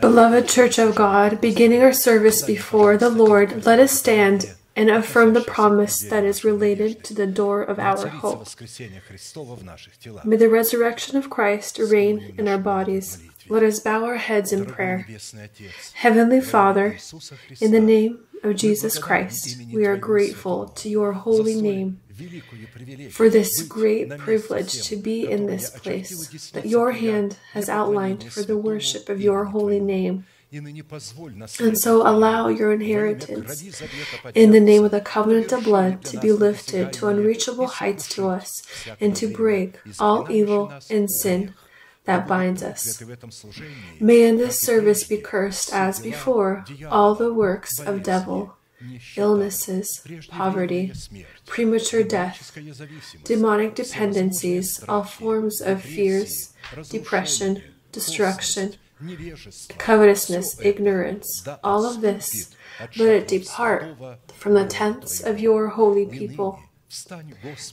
Beloved Church of God, beginning our service before the Lord, let us stand and affirm the promise that is related to the door of our hope. May the resurrection of Christ reign in our bodies. Let us bow our heads in prayer. Heavenly Father, in the name of Jesus Christ, we are grateful to your holy name for this great privilege to be in this place that your hand has outlined for the worship of your holy name. And so allow your inheritance in the name of the covenant of blood to be lifted to unreachable heights to us and to break all evil and sin that binds us. May in this service be cursed as before all the works of devil, illnesses, poverty, premature death, demonic dependencies, all forms of fears, depression, destruction, covetousness, ignorance, all of this, let it depart from the tents of your holy people.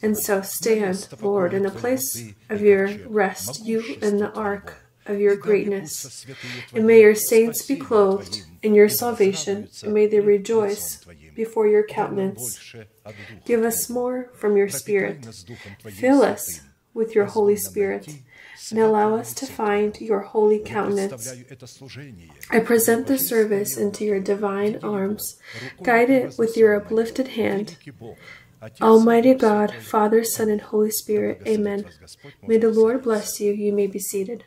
And so stand, Lord, in the place of your rest, you in the ark of your greatness. And may your saints be clothed in your salvation, and may they rejoice before your countenance. Give us more from your Spirit. Fill us with your Holy Spirit and allow us to find your holy countenance. I present the service into your divine arms. Guide it with your uplifted hand. Almighty God, Father, Son, and Holy Spirit, Amen. May the Lord bless you. You may be seated.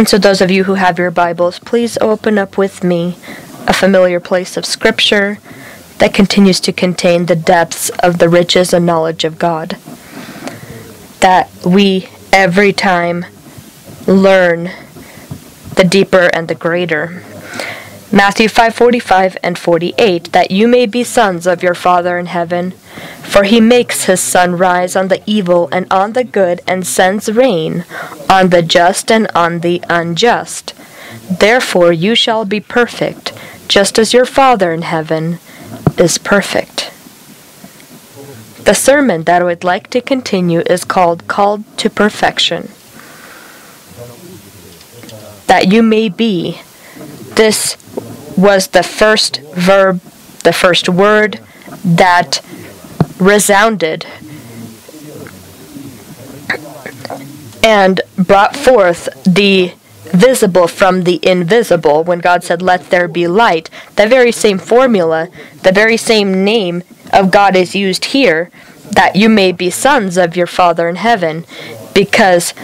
And so, those of you who have your Bibles, please open up with me a familiar place of Scripture that continues to contain the depths of the riches and knowledge of God. That we every time learn the deeper and the greater. Matthew 5:45 and 48 that you may be sons of your Father in heaven for he makes his sun rise on the evil and on the good and sends rain on the just and on the unjust. Therefore you shall be perfect just as your Father in heaven is perfect. The sermon that I would like to continue is called Called to Perfection. That you may be this was the first verb, the first word that resounded and brought forth the visible from the invisible when God said, Let there be light. The very same formula, the very same name of God is used here, that you may be sons of your Father in heaven, because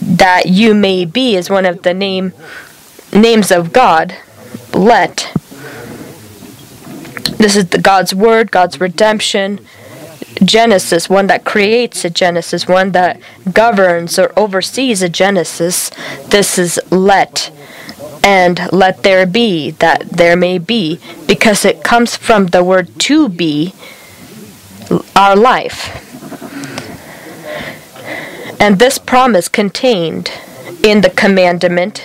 that you may be is one of the name names of God. Let. This is the God's word, God's redemption. Genesis, one that creates a Genesis, one that governs or oversees a Genesis. This is let. And let there be, that there may be, because it comes from the word to be, our life. And this promise contained in the commandment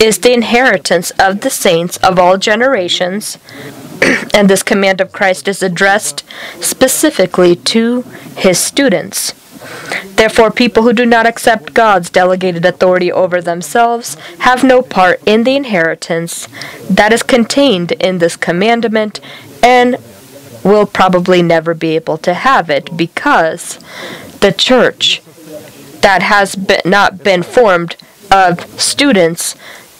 is the inheritance of the saints of all generations and this command of Christ is addressed specifically to his students. Therefore, people who do not accept God's delegated authority over themselves have no part in the inheritance that is contained in this commandment and will probably never be able to have it because the church that has been, not been formed of students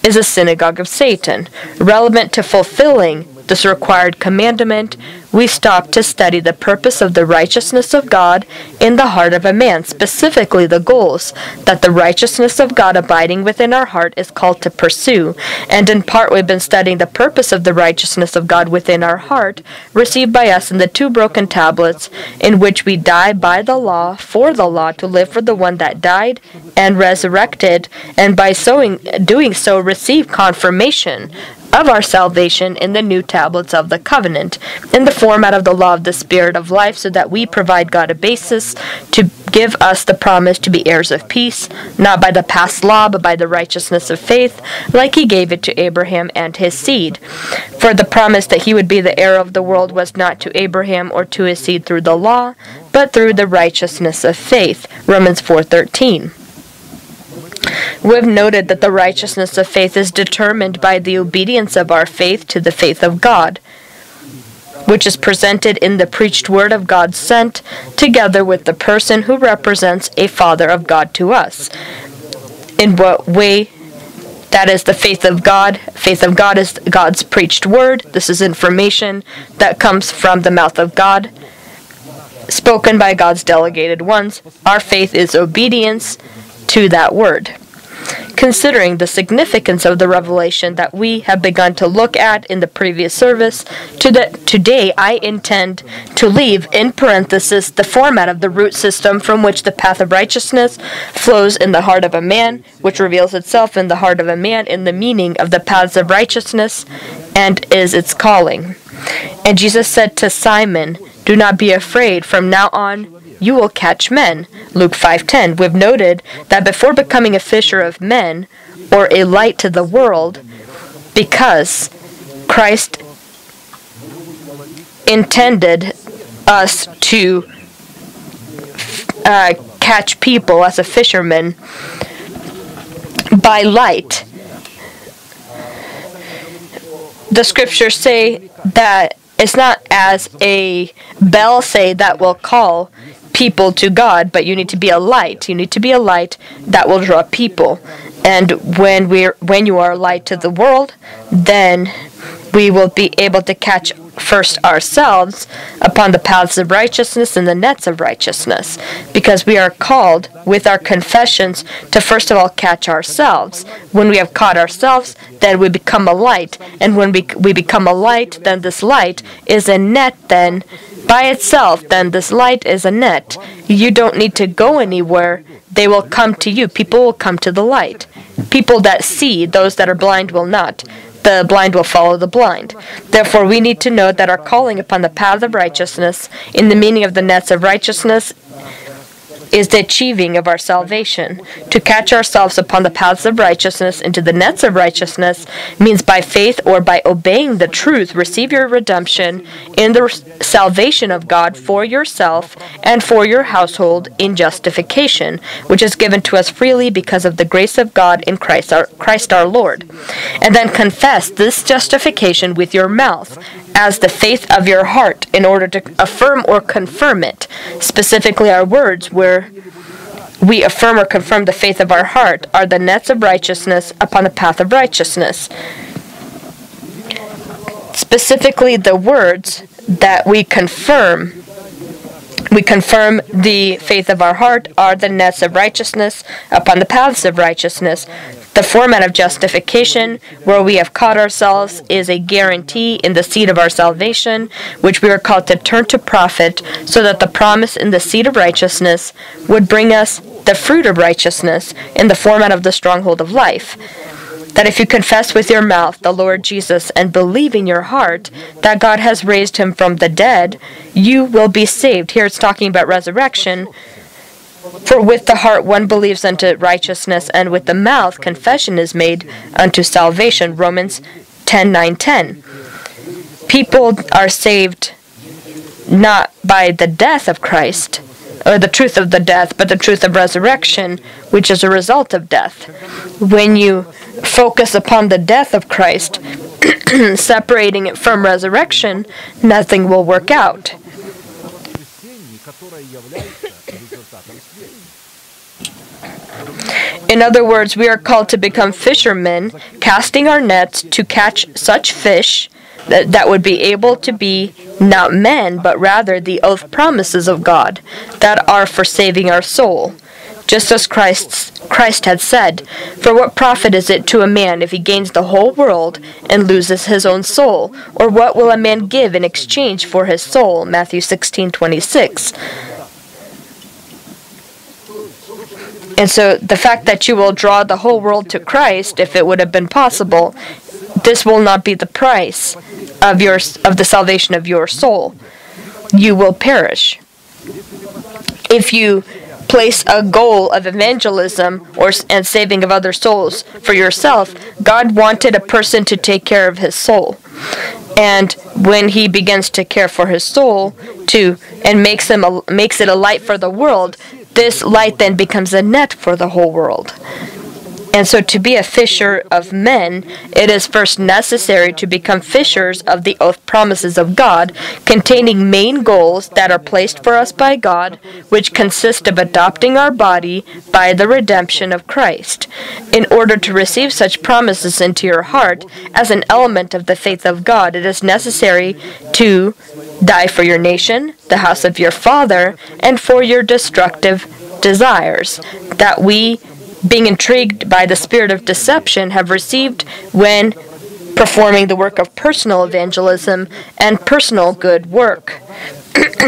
is a synagogue of Satan. Relevant to fulfilling this required commandment, we stop to study the purpose of the righteousness of God in the heart of a man, specifically the goals that the righteousness of God abiding within our heart is called to pursue. And in part, we've been studying the purpose of the righteousness of God within our heart, received by us in the two broken tablets, in which we die by the law, for the law, to live for the one that died and resurrected, and by sowing, doing so, receive confirmation of our salvation in the new tablets of the covenant, in the format of the law of the Spirit of life, so that we provide God a basis to give us the promise to be heirs of peace, not by the past law, but by the righteousness of faith, like he gave it to Abraham and his seed. For the promise that he would be the heir of the world was not to Abraham or to his seed through the law, but through the righteousness of faith. Romans 4:13. We have noted that the righteousness of faith is determined by the obedience of our faith to the faith of God, which is presented in the preached word of God sent, together with the person who represents a Father of God to us. In what way that is the faith of God. Faith of God is God's preached word. This is information that comes from the mouth of God, spoken by God's delegated ones. Our faith is obedience to that word. Considering the significance of the revelation that we have begun to look at in the previous service, today I intend to leave in parenthesis the format of the root system from which the path of righteousness flows in the heart of a man, which reveals itself in the heart of a man in the meaning of the paths of righteousness and is its calling. And Jesus said to Simon, Do not be afraid, from now on you will catch men. Luke 5:10. We've noted that before becoming a fisher of men or a light to the world, because Christ intended us to uh, catch people as a fisherman by light. The scriptures say that it's not as a bell say that will call people to God, but you need to be a light. You need to be a light that will draw people. And when we're when you are a light to the world, then we will be able to catch first ourselves upon the paths of righteousness and the nets of righteousness because we are called with our confessions to first of all catch ourselves when we have caught ourselves then we become a light and when we, we become a light then this light is a net then by itself, then this light is a net. You don't need to go anywhere. They will come to you. People will come to the light. People that see, those that are blind will not. The blind will follow the blind. Therefore, we need to know that our calling upon the path of righteousness, in the meaning of the nets of righteousness, is the achieving of our salvation. To catch ourselves upon the paths of righteousness into the nets of righteousness means by faith or by obeying the truth, receive your redemption in the salvation of God for yourself and for your household in justification, which is given to us freely because of the grace of God in Christ our, Christ our Lord. And then confess this justification with your mouth as the faith of your heart in order to affirm or confirm it. Specifically, our words, we affirm or confirm the faith of our heart, are the nets of righteousness upon the path of righteousness. Specifically, the words that we confirm we confirm the faith of our heart are the nets of righteousness upon the paths of righteousness. The format of justification, where we have caught ourselves, is a guarantee in the seed of our salvation, which we are called to turn to profit, so that the promise in the seed of righteousness would bring us the fruit of righteousness in the format of the stronghold of life that if you confess with your mouth the Lord Jesus and believe in your heart that God has raised him from the dead, you will be saved. Here it's talking about resurrection. For with the heart one believes unto righteousness, and with the mouth confession is made unto salvation. Romans 10 9 10. people are saved not by the death of Christ, or the truth of the death, but the truth of resurrection, which is a result of death. When you focus upon the death of Christ, separating it from resurrection, nothing will work out. In other words, we are called to become fishermen, casting our nets to catch such fish that, that would be able to be not men, but rather the oath promises of God that are for saving our soul. Just as Christ's, Christ had said, For what profit is it to a man if he gains the whole world and loses his own soul? Or what will a man give in exchange for his soul? Matthew 16 26. And so the fact that you will draw the whole world to Christ, if it would have been possible, this will not be the price of your of the salvation of your soul. You will perish. If you place a goal of evangelism or and saving of other souls for yourself, God wanted a person to take care of his soul. And when he begins to care for his soul to and makes him a, makes it a light for the world, this light then becomes a net for the whole world. And so, to be a fisher of men, it is first necessary to become fishers of the oath promises of God, containing main goals that are placed for us by God, which consist of adopting our body by the redemption of Christ. In order to receive such promises into your heart as an element of the faith of God, it is necessary to die for your nation, the house of your father, and for your destructive desires, that we being intrigued by the spirit of deception, have received when performing the work of personal evangelism and personal good work.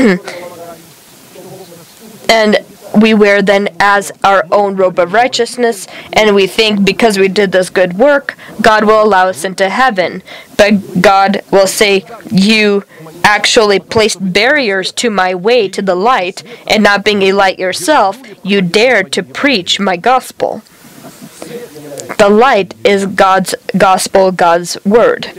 and we wear then as our own robe of righteousness, and we think because we did this good work, God will allow us into heaven. But God will say, You actually placed barriers to my way to the light, and not being a light yourself, you dared to preach my gospel. The light is God's gospel, God's word.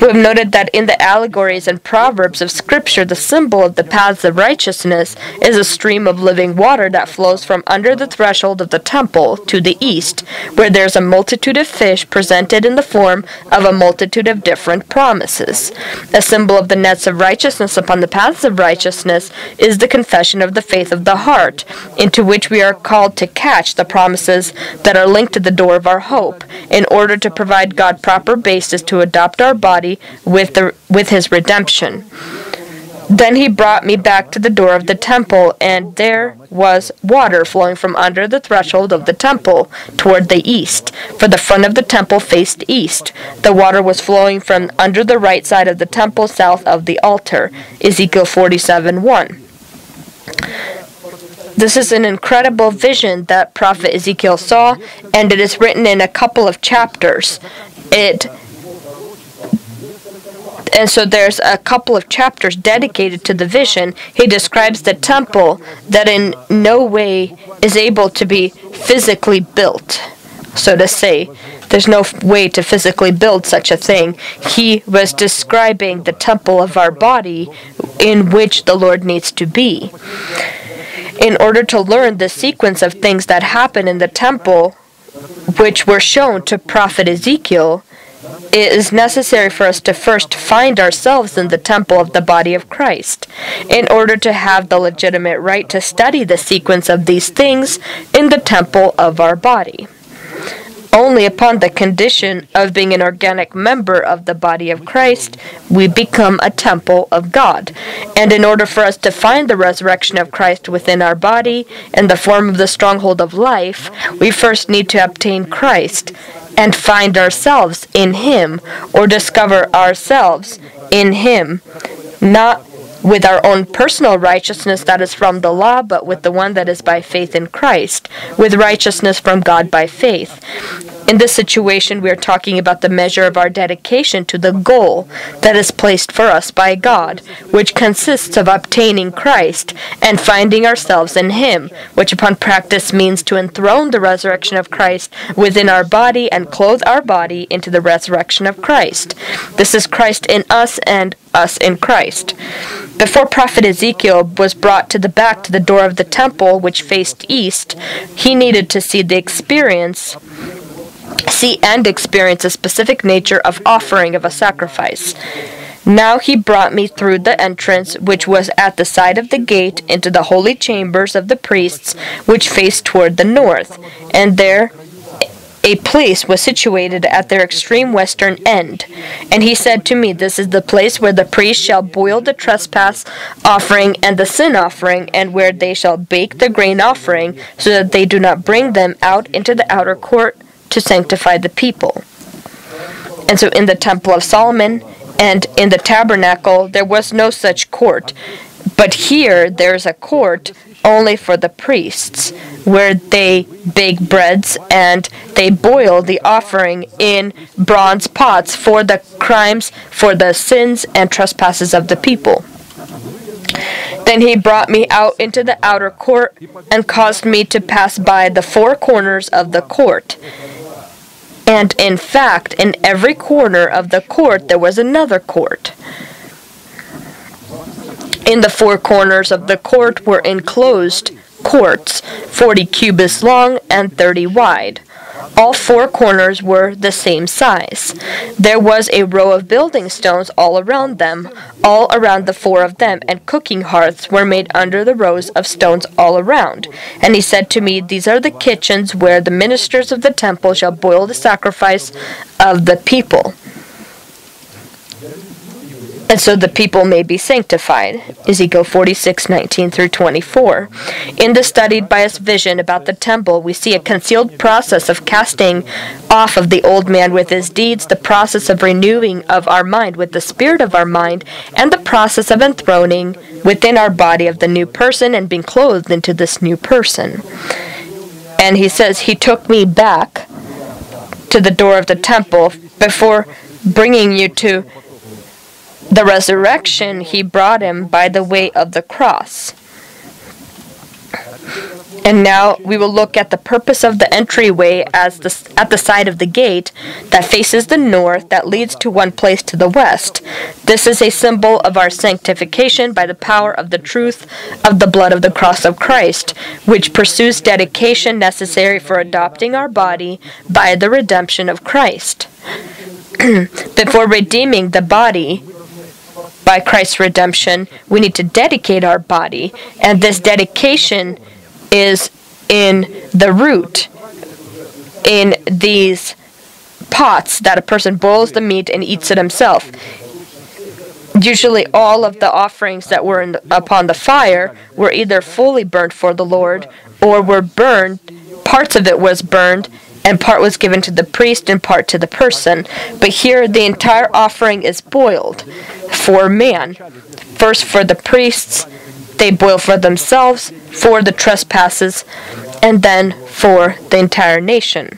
We have noted that in the allegories and proverbs of Scripture, the symbol of the paths of righteousness is a stream of living water that flows from under the threshold of the temple to the east, where there is a multitude of fish presented in the form of a multitude of different promises. A symbol of the nets of righteousness upon the paths of righteousness is the confession of the faith of the heart, into which we are called to catch the promises that are linked to the door of our hope, in order to provide God proper basis to adopt our body with the with his redemption. Then he brought me back to the door of the temple, and there was water flowing from under the threshold of the temple toward the east, for the front of the temple faced east. The water was flowing from under the right side of the temple south of the altar. Ezekiel 47 1. This is an incredible vision that prophet Ezekiel saw, and it is written in a couple of chapters. It and so there's a couple of chapters dedicated to the vision. He describes the temple that in no way is able to be physically built, so to say. There's no way to physically build such a thing. He was describing the temple of our body in which the Lord needs to be. In order to learn the sequence of things that happen in the temple, which were shown to prophet Ezekiel, it is necessary for us to first find ourselves in the temple of the body of Christ, in order to have the legitimate right to study the sequence of these things in the temple of our body. Only upon the condition of being an organic member of the body of Christ, we become a temple of God. And in order for us to find the resurrection of Christ within our body in the form of the stronghold of life, we first need to obtain Christ and find ourselves in Him or discover ourselves in Him, not with our own personal righteousness that is from the law, but with the one that is by faith in Christ, with righteousness from God by faith. In this situation, we are talking about the measure of our dedication to the goal that is placed for us by God, which consists of obtaining Christ and finding ourselves in Him, which upon practice means to enthrone the resurrection of Christ within our body and clothe our body into the resurrection of Christ. This is Christ in us and us in Christ. Before prophet Ezekiel was brought to the back to the door of the temple which faced east, he needed to see the experience see and experience a specific nature of offering of a sacrifice. Now he brought me through the entrance which was at the side of the gate into the holy chambers of the priests which faced toward the north, and there a place was situated at their extreme western end. And he said to me, This is the place where the priests shall boil the trespass offering and the sin offering, and where they shall bake the grain offering, so that they do not bring them out into the outer court to sanctify the people. And so in the Temple of Solomon and in the tabernacle, there was no such court. But here, there's a court only for the priests, where they bake breads and they boil the offering in bronze pots for the crimes, for the sins and trespasses of the people. Then he brought me out into the outer court and caused me to pass by the four corners of the court. And in fact, in every corner of the court there was another court. In the four corners of the court were enclosed courts, 40 cubits long and 30 wide. All four corners were the same size. There was a row of building stones all around them, all around the four of them, and cooking hearths were made under the rows of stones all around. And he said to me, These are the kitchens where the ministers of the temple shall boil the sacrifice of the people and so the people may be sanctified. Ezekiel 46, 19 through 24. In the studied by us vision about the temple, we see a concealed process of casting off of the old man with his deeds, the process of renewing of our mind with the spirit of our mind, and the process of enthroning within our body of the new person and being clothed into this new person. And he says, He took me back to the door of the temple before bringing you to the resurrection, he brought him by the way of the cross. And now we will look at the purpose of the entryway as the, at the side of the gate that faces the north that leads to one place to the west. This is a symbol of our sanctification by the power of the truth of the blood of the cross of Christ, which pursues dedication necessary for adopting our body by the redemption of Christ. Before redeeming the body, by Christ's redemption, we need to dedicate our body, and this dedication is in the root, in these pots that a person boils the meat and eats it himself. Usually, all of the offerings that were the, upon the fire were either fully burnt for the Lord or were burned, parts of it was burned, and part was given to the priest and part to the person. But here the entire offering is boiled for man. First for the priests, they boil for themselves, for the trespasses, and then for the entire nation.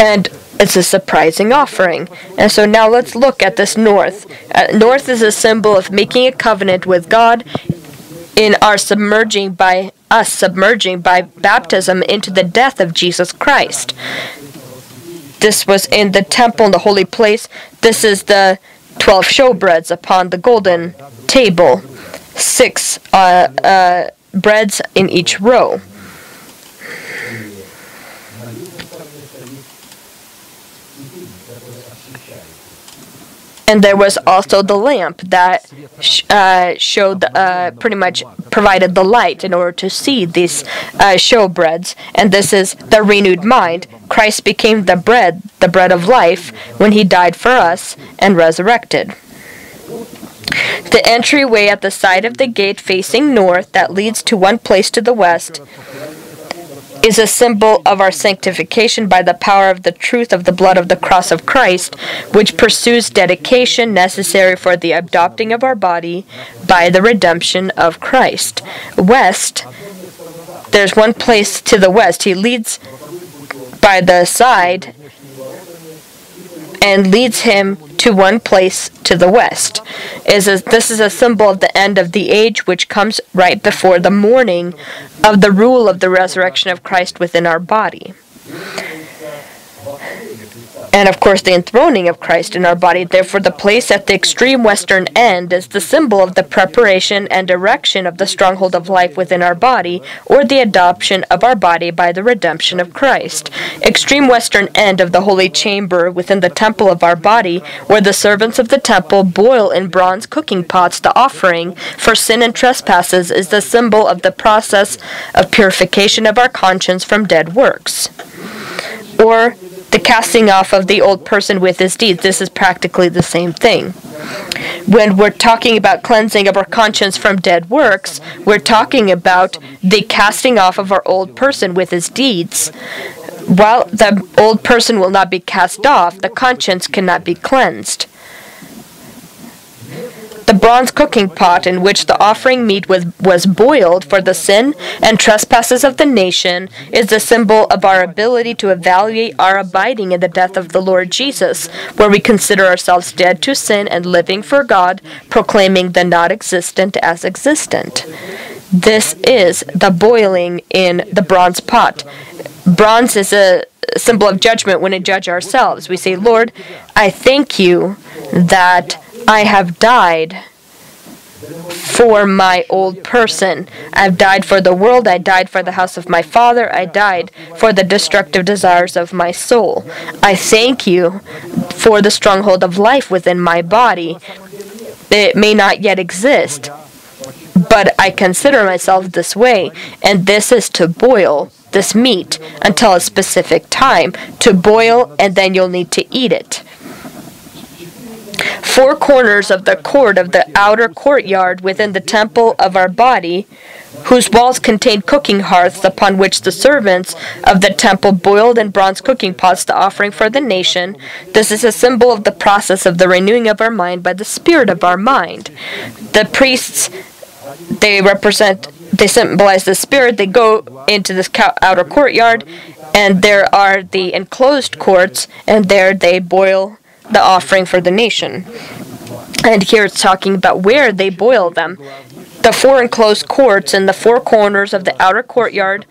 And it's a surprising offering. And so now let's look at this north. Uh, north is a symbol of making a covenant with God in our submerging by us submerging by baptism into the death of Jesus Christ. This was in the temple, in the holy place. This is the 12 showbreads upon the golden table, six uh, uh, breads in each row. And there was also the lamp that uh, showed uh, pretty much provided the light in order to see these uh, showbreads. And this is the renewed mind. Christ became the bread the bread of life when he died for us and resurrected. The entryway at the side of the gate facing north that leads to one place to the west is a symbol of our sanctification by the power of the truth of the blood of the cross of Christ, which pursues dedication necessary for the adopting of our body by the redemption of Christ. West, there's one place to the west. He leads by the side and leads him to one place to the west. Is this is a symbol of the end of the age, which comes right before the morning of the rule of the resurrection of Christ within our body and of course the enthroning of Christ in our body. Therefore, the place at the extreme western end is the symbol of the preparation and erection of the stronghold of life within our body, or the adoption of our body by the redemption of Christ. Extreme western end of the holy chamber within the temple of our body, where the servants of the temple boil in bronze cooking pots the offering for sin and trespasses, is the symbol of the process of purification of our conscience from dead works. Or the casting off of the old person with his deeds. This is practically the same thing. When we're talking about cleansing of our conscience from dead works, we're talking about the casting off of our old person with his deeds. While the old person will not be cast off, the conscience cannot be cleansed. The bronze cooking pot in which the offering meat was, was boiled for the sin and trespasses of the nation is a symbol of our ability to evaluate our abiding in the death of the Lord Jesus, where we consider ourselves dead to sin and living for God, proclaiming the not existent as existent. This is the boiling in the bronze pot. Bronze is a symbol of judgment when we judge ourselves. We say, Lord, I thank you that I have died for my old person. I've died for the world. I died for the house of my father. I died for the destructive desires of my soul. I thank you for the stronghold of life within my body. It may not yet exist, but I consider myself this way, and this is to boil this meat until a specific time. To boil, and then you'll need to eat it four corners of the court of the outer courtyard within the temple of our body, whose walls contained cooking hearths upon which the servants of the temple boiled in bronze cooking pots the offering for the nation. This is a symbol of the process of the renewing of our mind by the spirit of our mind. The priests, they represent, they symbolize the spirit. They go into this outer courtyard, and there are the enclosed courts, and there they boil the offering for the nation. And here it's talking about where they boil them. The four enclosed courts in the four corners of the outer courtyard.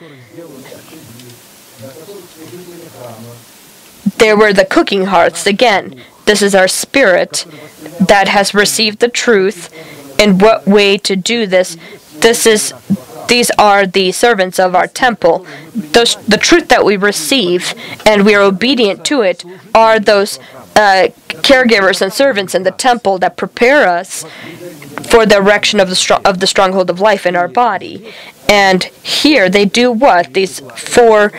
There were the cooking hearths. Again, this is our spirit that has received the truth. In what way to do this? This is these are the servants of our temple. Those, the truth that we receive and we are obedient to it are those uh, caregivers and servants in the temple that prepare us for the erection of the of the stronghold of life in our body. And here they do what? These four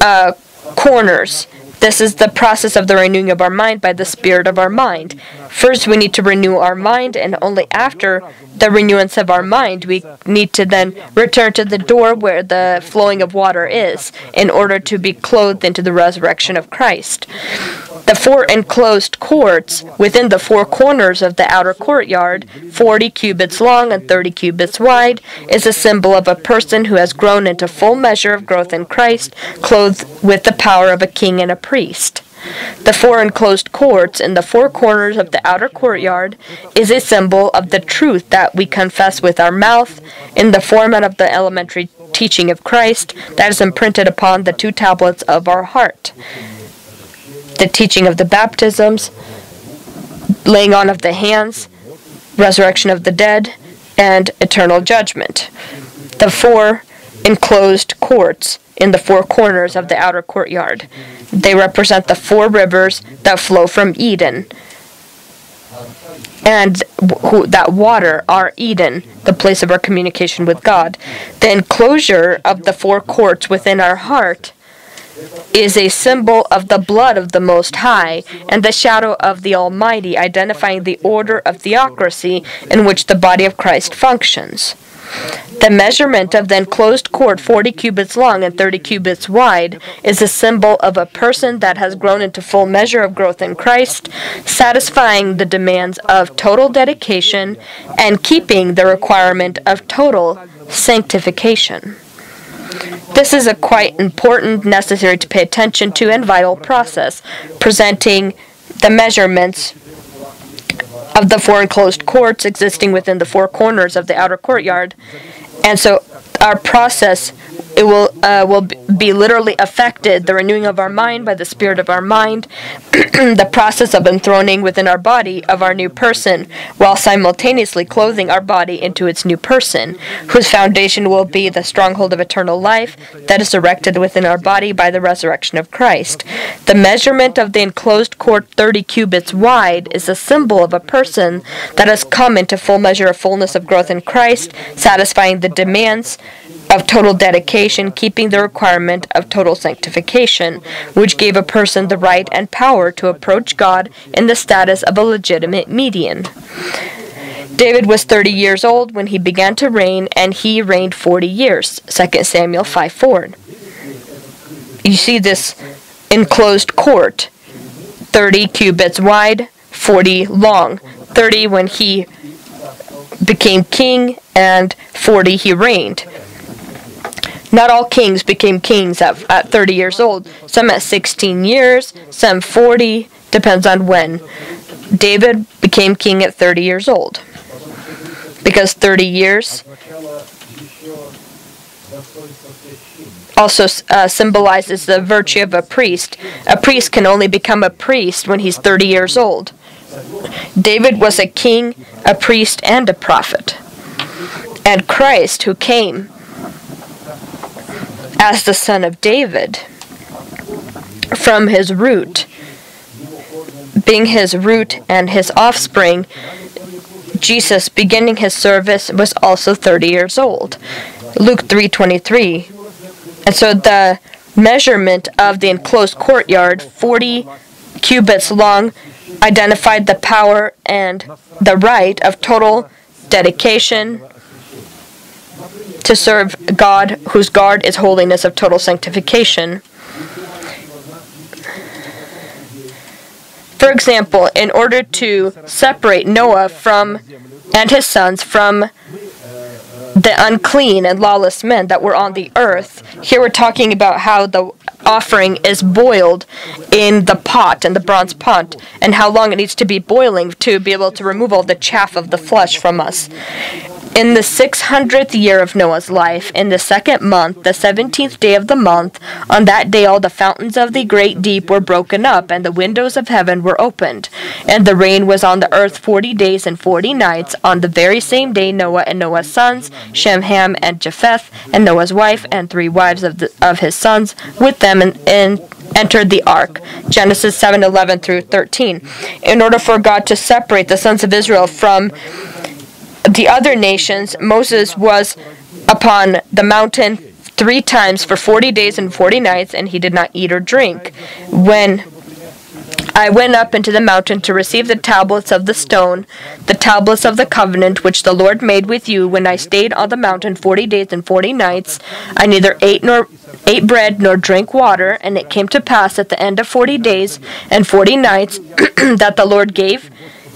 uh, corners. This is the process of the renewing of our mind by the spirit of our mind. First, we need to renew our mind, and only after the renewance of our mind, we need to then return to the door where the flowing of water is in order to be clothed into the resurrection of Christ. The four enclosed courts within the four corners of the outer courtyard, 40 cubits long and 30 cubits wide, is a symbol of a person who has grown into full measure of growth in Christ, clothed with the power of a king and a priest. The four enclosed courts in the four corners of the outer courtyard is a symbol of the truth that we confess with our mouth in the format of the elementary teaching of Christ that is imprinted upon the two tablets of our heart. The teaching of the baptisms, laying on of the hands, resurrection of the dead, and eternal judgment. The four enclosed courts in the four corners of the outer courtyard. They represent the four rivers that flow from Eden. And who, that water are Eden, the place of our communication with God. The enclosure of the four courts within our heart is a symbol of the blood of the Most High and the shadow of the Almighty, identifying the order of theocracy in which the body of Christ functions. The measurement of the enclosed court, 40 cubits long and 30 cubits wide, is a symbol of a person that has grown into full measure of growth in Christ, satisfying the demands of total dedication and keeping the requirement of total sanctification. This is a quite important, necessary to pay attention to, and vital process, presenting the measurements of the four enclosed courts existing within the four corners of the outer courtyard. And so our process it will uh, will be literally affected the renewing of our mind by the spirit of our mind the process of enthroning within our body of our new person while simultaneously clothing our body into its new person whose foundation will be the stronghold of eternal life that is erected within our body by the resurrection of Christ. The measurement of the enclosed court 30 cubits wide is a symbol of a person that has come into full measure of fullness of growth in Christ satisfying the demands of total dedication, keeping the requirement of total sanctification, which gave a person the right and power to approach God in the status of a legitimate median. David was 30 years old when he began to reign, and he reigned 40 years. 2 Samuel 5 4. You see this enclosed court 30 cubits wide, 40 long. 30 when he became king, and 40 he reigned. Not all kings became kings at, at 30 years old. Some at 16 years, some 40, depends on when. David became king at 30 years old. Because 30 years also uh, symbolizes the virtue of a priest. A priest can only become a priest when he's 30 years old. David was a king, a priest, and a prophet. And Christ, who came as the son of David from his root. Being his root and his offspring, Jesus beginning his service was also 30 years old. Luke 3:23. And so the measurement of the enclosed courtyard, 40 cubits long, identified the power and the right of total dedication, to serve God, whose guard is holiness of total sanctification. For example, in order to separate Noah from and his sons from the unclean and lawless men that were on the earth, here we're talking about how the offering is boiled in the pot, in the bronze pot, and how long it needs to be boiling to be able to remove all the chaff of the flesh from us. In the 600th year of Noah's life, in the second month, the 17th day of the month, on that day all the fountains of the great deep were broken up, and the windows of heaven were opened. And the rain was on the earth forty days and forty nights. On the very same day, Noah and Noah's sons, Shem, Ham, and Japheth, and Noah's wife, and three wives of, the, of his sons, with them, entered the ark. Genesis 7 11 through 13. In order for God to separate the sons of Israel from the other nations, Moses was upon the mountain three times for 40 days and 40 nights, and he did not eat or drink. When I went up into the mountain to receive the tablets of the stone, the tablets of the covenant which the Lord made with you when I stayed on the mountain forty days and forty nights. I neither ate nor ate bread nor drank water, and it came to pass at the end of forty days and forty nights that the Lord gave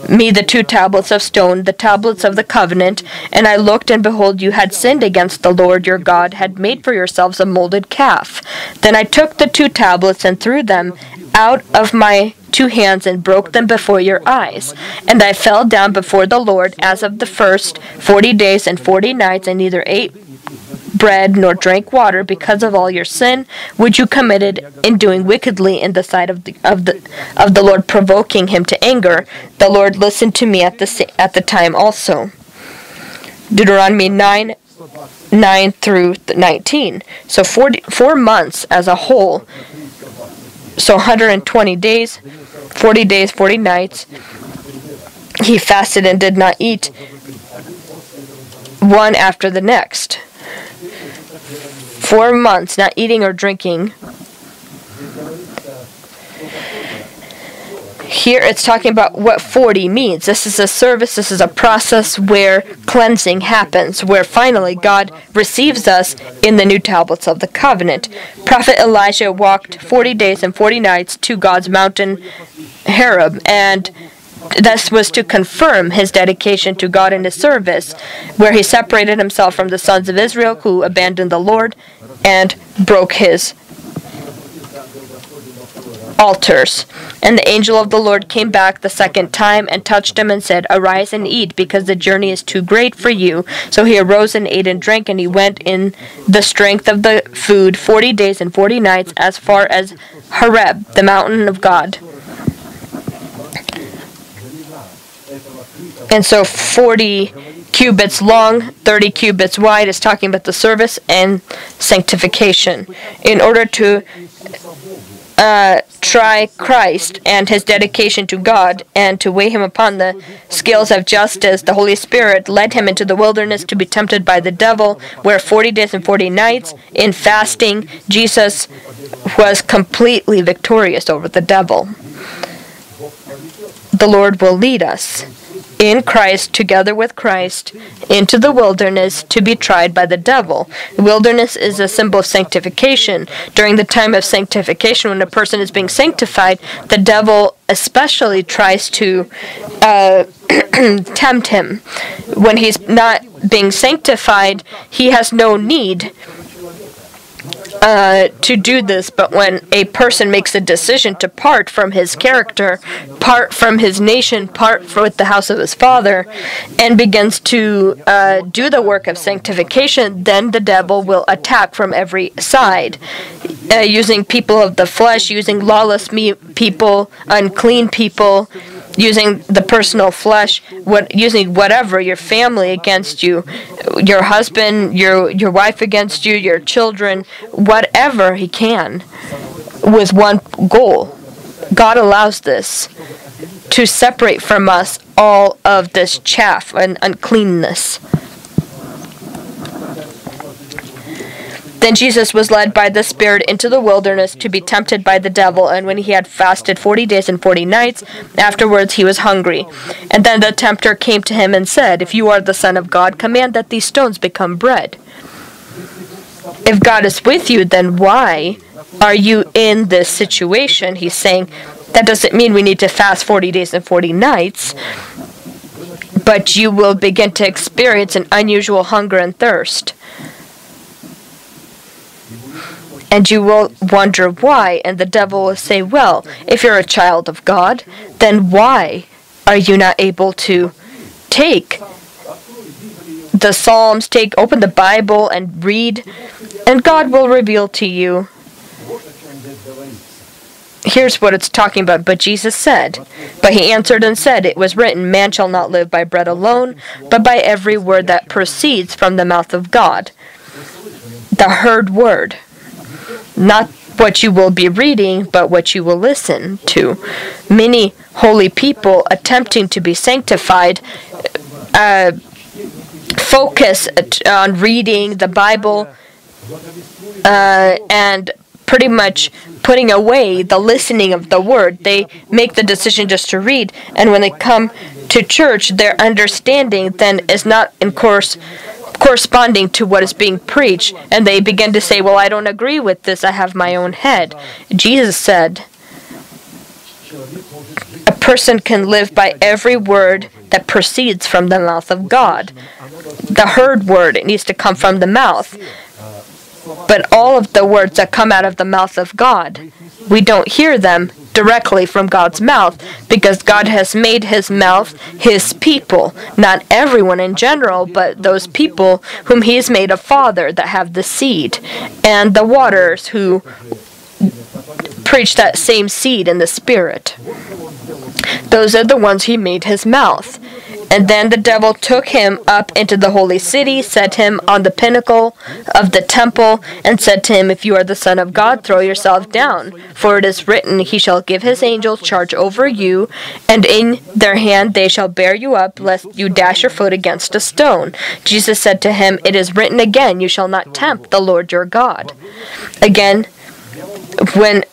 me the two tablets of stone, the tablets of the covenant, and I looked, and behold, you had sinned against the Lord your God, had made for yourselves a molded calf. Then I took the two tablets and threw them out of my two hands and broke them before your eyes. And I fell down before the Lord as of the first forty days and forty nights, and neither ate bread nor drank water because of all your sin which you committed in doing wickedly in the sight of the of the of the Lord provoking him to anger? The Lord listened to me at the at the time also. Deuteronomy 9 9 through 19 so 40, 4 months as a whole. So 120 days 40 days 40 nights. He fasted and did not eat one after the next four months not eating or drinking. Here it's talking about what 40 means. This is a service, this is a process where cleansing happens, where finally God receives us in the new tablets of the covenant. Prophet Elijah walked 40 days and 40 nights to God's mountain Horeb, and this was to confirm his dedication to God and his service, where he separated himself from the sons of Israel who abandoned the Lord and broke his altars. And the angel of the Lord came back the second time and touched him and said, Arise and eat, because the journey is too great for you. So he arose and ate and drank, and he went in the strength of the food forty days and forty nights as far as Horeb, the mountain of God. And so 40 cubits long, 30 cubits wide is talking about the service and sanctification. In order to uh, try Christ and his dedication to God and to weigh him upon the scales of justice, the Holy Spirit led him into the wilderness to be tempted by the devil, where 40 days and 40 nights in fasting, Jesus was completely victorious over the devil. The Lord will lead us in Christ, together with Christ, into the wilderness to be tried by the devil. The wilderness is a symbol of sanctification. During the time of sanctification, when a person is being sanctified, the devil especially tries to uh, tempt him. When he's not being sanctified, he has no need uh, to do this, but when a person makes a decision to part from his character, part from his nation, part with the house of his father, and begins to uh, do the work of sanctification, then the devil will attack from every side, uh, using people of the flesh, using lawless people, unclean people using the personal flesh, what using whatever your family against you, your husband, your your wife against you, your children, whatever he can, with one goal. God allows this to separate from us all of this chaff and uncleanness. Then Jesus was led by the Spirit into the wilderness to be tempted by the devil, and when he had fasted forty days and forty nights, afterwards he was hungry. And then the tempter came to him and said, If you are the Son of God, command that these stones become bread. If God is with you, then why are you in this situation? He's saying, that doesn't mean we need to fast 40 days and 40 nights, but you will begin to experience an unusual hunger and thirst. And you will wonder why, and the devil will say, Well, if you're a child of God, then why are you not able to take the Psalms, take open the Bible and read, and God will reveal to you. Here's what it's talking about. But Jesus said, But he answered and said, It was written, Man shall not live by bread alone, but by every word that proceeds from the mouth of God. The heard word not what you will be reading, but what you will listen to. Many holy people attempting to be sanctified uh, focus on reading the Bible uh, and pretty much putting away the listening of the word. They make the decision just to read, and when they come to church, their understanding then is not in course corresponding to what is being preached, and they begin to say, Well, I don't agree with this, I have my own head. Jesus said, A person can live by every word that proceeds from the mouth of God. The heard word, it needs to come from the mouth. But all of the words that come out of the mouth of God, we don't hear them directly from God's mouth because God has made his mouth his people. Not everyone in general, but those people whom he has made a father that have the seed, and the waters who preach that same seed in the spirit. Those are the ones he made his mouth. And then the devil took him up into the holy city, set him on the pinnacle of the temple, and said to him, If you are the Son of God, throw yourself down. For it is written, He shall give his angels charge over you, and in their hand they shall bear you up, lest you dash your foot against a stone. Jesus said to him, It is written again, You shall not tempt the Lord your God. Again, when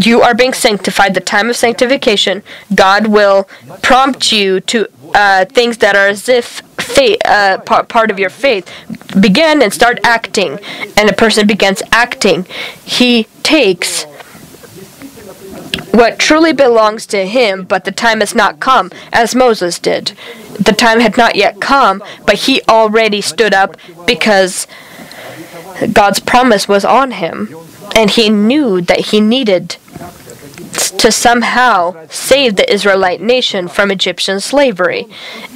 you are being sanctified, the time of sanctification, God will prompt you to uh, things that are as if faith, uh, part, part of your faith. Begin and start acting. And a person begins acting. He takes what truly belongs to him, but the time has not come, as Moses did. The time had not yet come, but he already stood up because God's promise was on him, and he knew that he needed to somehow save the Israelite nation from Egyptian slavery.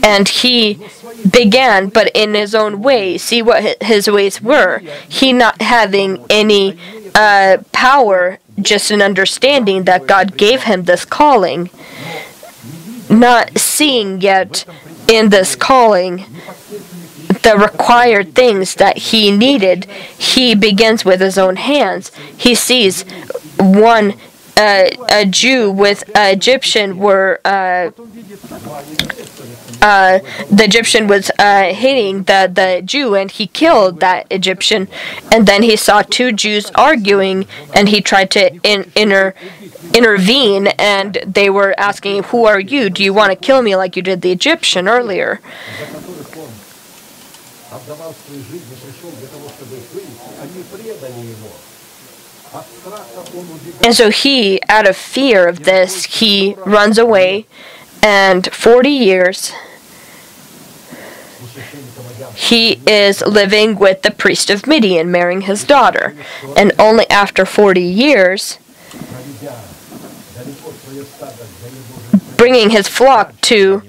And he began, but in his own way, see what his ways were. He not having any uh, power, just an understanding that God gave him this calling, not seeing yet in this calling the required things that he needed, he begins with his own hands. He sees one uh, a Jew with an Egyptian were uh, uh, the Egyptian was uh, hating the, the Jew and he killed that Egyptian. And then he saw two Jews arguing and he tried to in, inter, intervene and they were asking, Who are you? Do you want to kill me like you did the Egyptian earlier? And so he, out of fear of this, he runs away, and 40 years he is living with the priest of Midian, marrying his daughter. And only after 40 years, bringing his flock to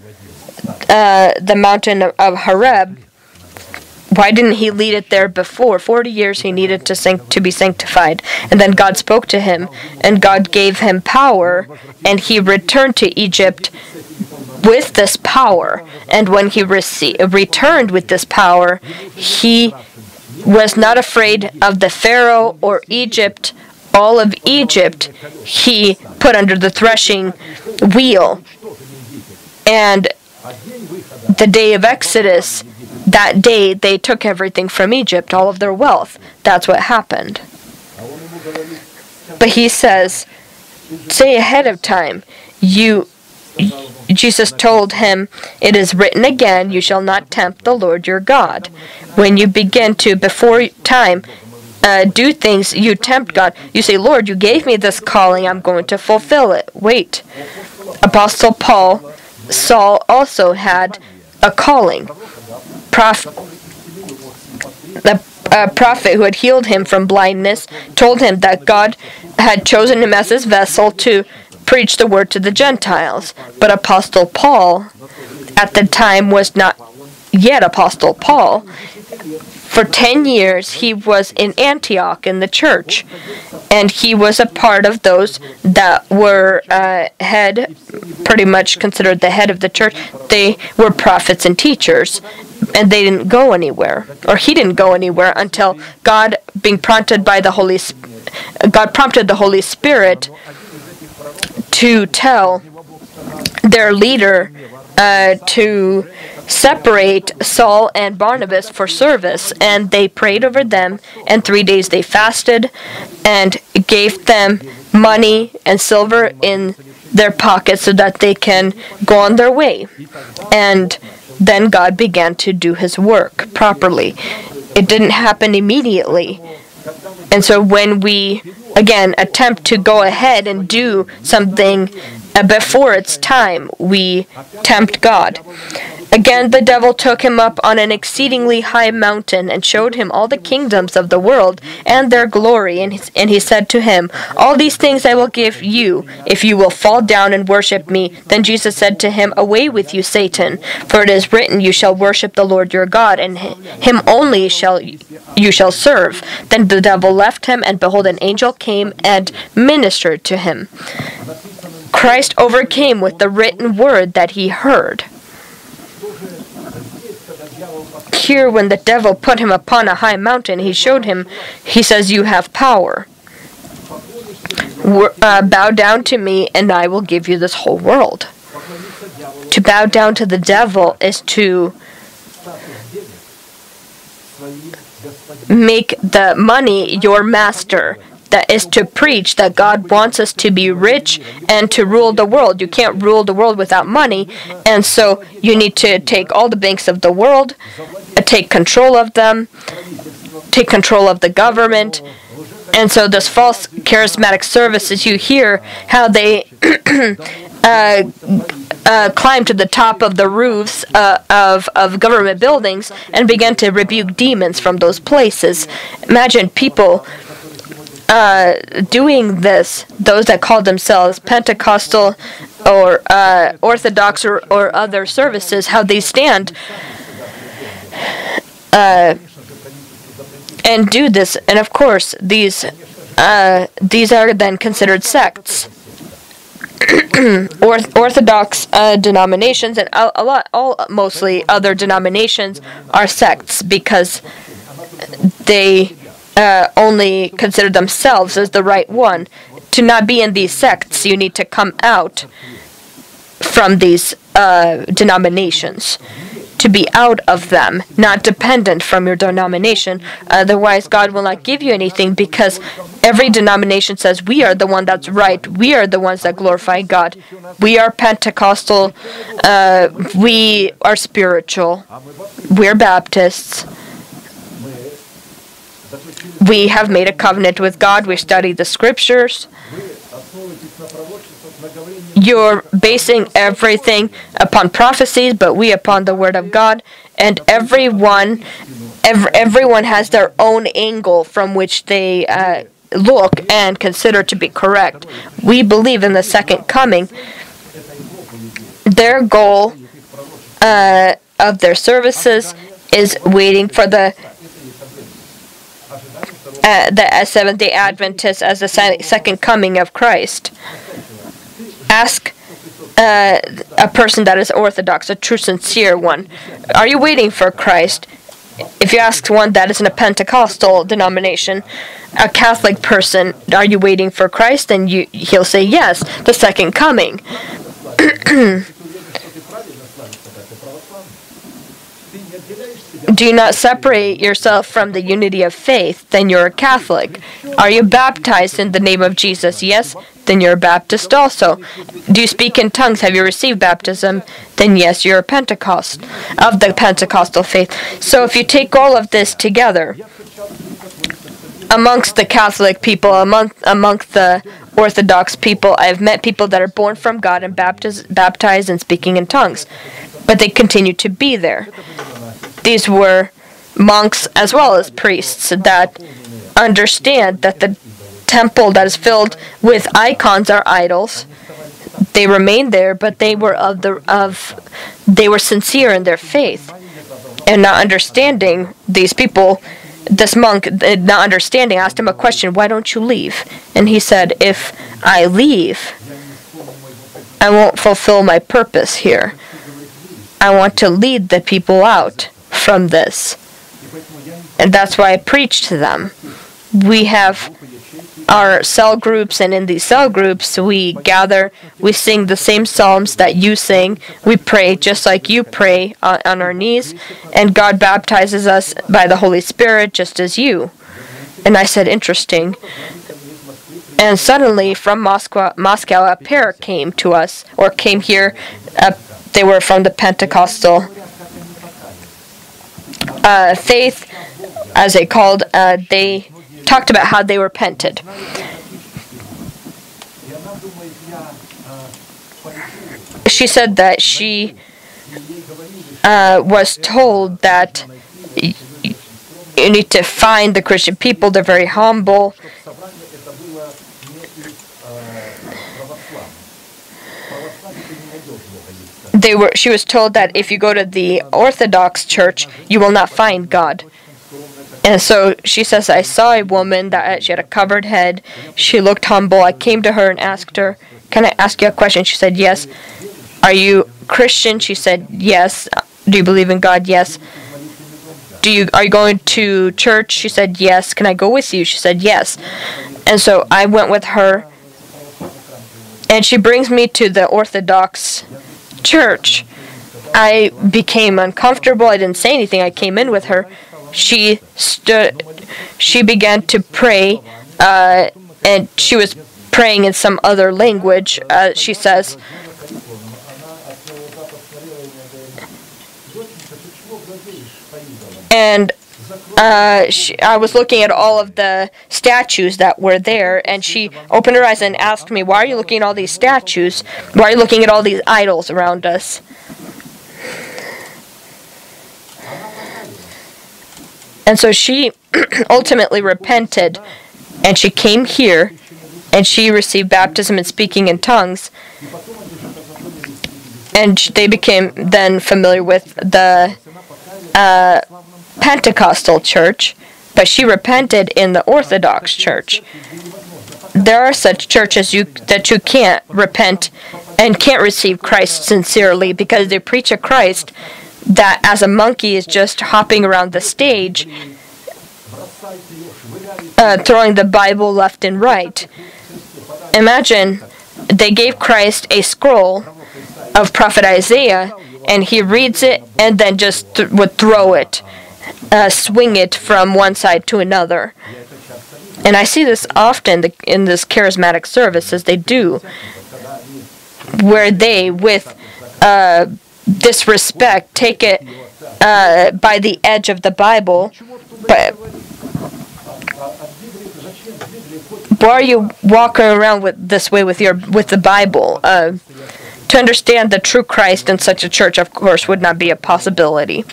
uh, the mountain of Horeb, why didn't he lead it there before? 40 years he needed to to be sanctified. And then God spoke to him, and God gave him power, and he returned to Egypt with this power. And when he returned with this power, he was not afraid of the Pharaoh or Egypt. All of Egypt he put under the threshing wheel. And the day of Exodus, that day they took everything from Egypt, all of their wealth. That's what happened. But he says, say ahead of time, you Jesus told him, It is written again, you shall not tempt the Lord your God. When you begin to, before time, uh, do things, you tempt God. You say, Lord, you gave me this calling, I'm going to fulfill it. Wait. Apostle Paul, Saul also had a calling. The a prophet who had healed him from blindness told him that God had chosen him as his vessel to preach the word to the Gentiles. But Apostle Paul, at the time, was not yet Apostle Paul. For 10 years, he was in Antioch in the church, and he was a part of those that were uh, head, pretty much considered the head of the church. They were prophets and teachers, and they didn't go anywhere, or he didn't go anywhere until God, being prompted by the Holy, God prompted the Holy Spirit to tell their leader uh, to separate Saul and Barnabas for service, and they prayed over them, and three days they fasted and gave them money and silver in their pockets so that they can go on their way. And then God began to do his work properly. It didn't happen immediately. And so when we again attempt to go ahead and do something before its time, we tempt God. Again, the devil took him up on an exceedingly high mountain and showed him all the kingdoms of the world and their glory. And he, and he said to him, All these things I will give you if you will fall down and worship me. Then Jesus said to him, Away with you, Satan, for it is written, You shall worship the Lord your God, and him only shall you shall serve. Then the devil left him, and behold, an angel came and ministered to him. Christ overcame with the written word that he heard. Here, when the devil put him upon a high mountain, he showed him, he says, You have power. Uh, bow down to me, and I will give you this whole world. To bow down to the devil is to make the money your master that is to preach that God wants us to be rich and to rule the world. You can't rule the world without money, and so you need to take all the banks of the world, take control of them, take control of the government. And so, this false charismatic services, you hear how they uh, uh, to the top of the roofs uh, of, of government buildings and began to rebuke demons from those places. Imagine people uh, doing this, those that call themselves Pentecostal or uh, Orthodox or, or other services, how they stand uh, and do this. And of course, these uh, these are then considered sects. Orthodox uh, denominations and a, a, lot, all mostly other denominations are sects because they uh, only consider themselves as the right one. To not be in these sects, you need to come out from these uh, denominations to be out of them, not dependent from your denomination. Otherwise, God will not give you anything because every denomination says we are the one that's right. We are the ones that glorify God. We are Pentecostal. Uh, we are spiritual. We're Baptists. We have made a covenant with God. We study the scriptures you're basing everything upon prophecies, but we upon the word of God. And everyone, ev- everyone has their own angle from which they uh, look and consider to be correct. We believe in the second coming. Their goal uh, of their services is waiting for the uh, the Seventh Day Adventists as the second coming of Christ ask uh, a person that is Orthodox, a true, sincere one, are you waiting for Christ? If you ask one that is in a Pentecostal denomination, a Catholic person, are you waiting for Christ? Then you, he'll say yes, the second coming. Do you not separate yourself from the unity of faith? Then you're a Catholic. Are you baptized in the name of Jesus? Yes, then you're a Baptist also. Do you speak in tongues? Have you received baptism? Then yes, you're a Pentecost of the Pentecostal faith. So if you take all of this together, amongst the Catholic people, among amongst the Orthodox people, I've met people that are born from God and baptized, baptized and speaking in tongues, but they continued to be there. These were monks as well as priests that understand that the temple that is filled with icons are idols. They remained there, but they were of the of they were sincere in their faith, and not understanding these people. This monk, uh, not understanding, asked him a question: "Why don't you leave?" And he said, "If I leave, I won't fulfill my purpose here. I want to lead the people out from this, and that's why I preach to them." We have our cell groups, and in these cell groups, we gather, we sing the same psalms that you sing, we pray just like you pray on, on our knees, and God baptizes us by the Holy Spirit just as you. And I said, interesting. And suddenly, from Moscow, Moscow a pair came to us, or came here. Uh, they were from the Pentecostal uh, faith, as they called. Uh, they talked about how they repented. She said that she uh, was told that you need to find the Christian people, they're very humble. They were she was told that if you go to the Orthodox church, you will not find God. And so she says, I saw a woman that uh, she had a covered head. She looked humble. I came to her and asked her, Can I ask you a question? She said, Yes. Are you Christian? She said, Yes. Do you believe in God? Yes. Do you are you going to church? She said, Yes. Can I go with you? She said, Yes. And so I went with her and she brings me to the Orthodox church. I became uncomfortable. I didn't say anything. I came in with her she stood she began to pray uh, and she was praying in some other language uh, she says and uh, she, I was looking at all of the statues that were there, and she opened her eyes and asked me, Why are you looking at all these statues? Why are you looking at all these idols around us? And so she ultimately repented, and she came here, and she received baptism and speaking in tongues. And they became then familiar with the uh, Pentecostal church, but she repented in the Orthodox church. There are such churches you that you can't repent and can't receive Christ sincerely because they preach a Christ that as a monkey is just hopping around the stage uh, throwing the Bible left and right. Imagine they gave Christ a scroll of prophet Isaiah and he reads it and then just th- would throw it uh, swing it from one side to another. And I see this often in this charismatic service as they do, where they, with uh, disrespect, take it uh, by the edge of the Bible. But why are you walking around with this way with your with the Bible? Uh, to understand the true Christ in such a church, of course, would not be a possibility.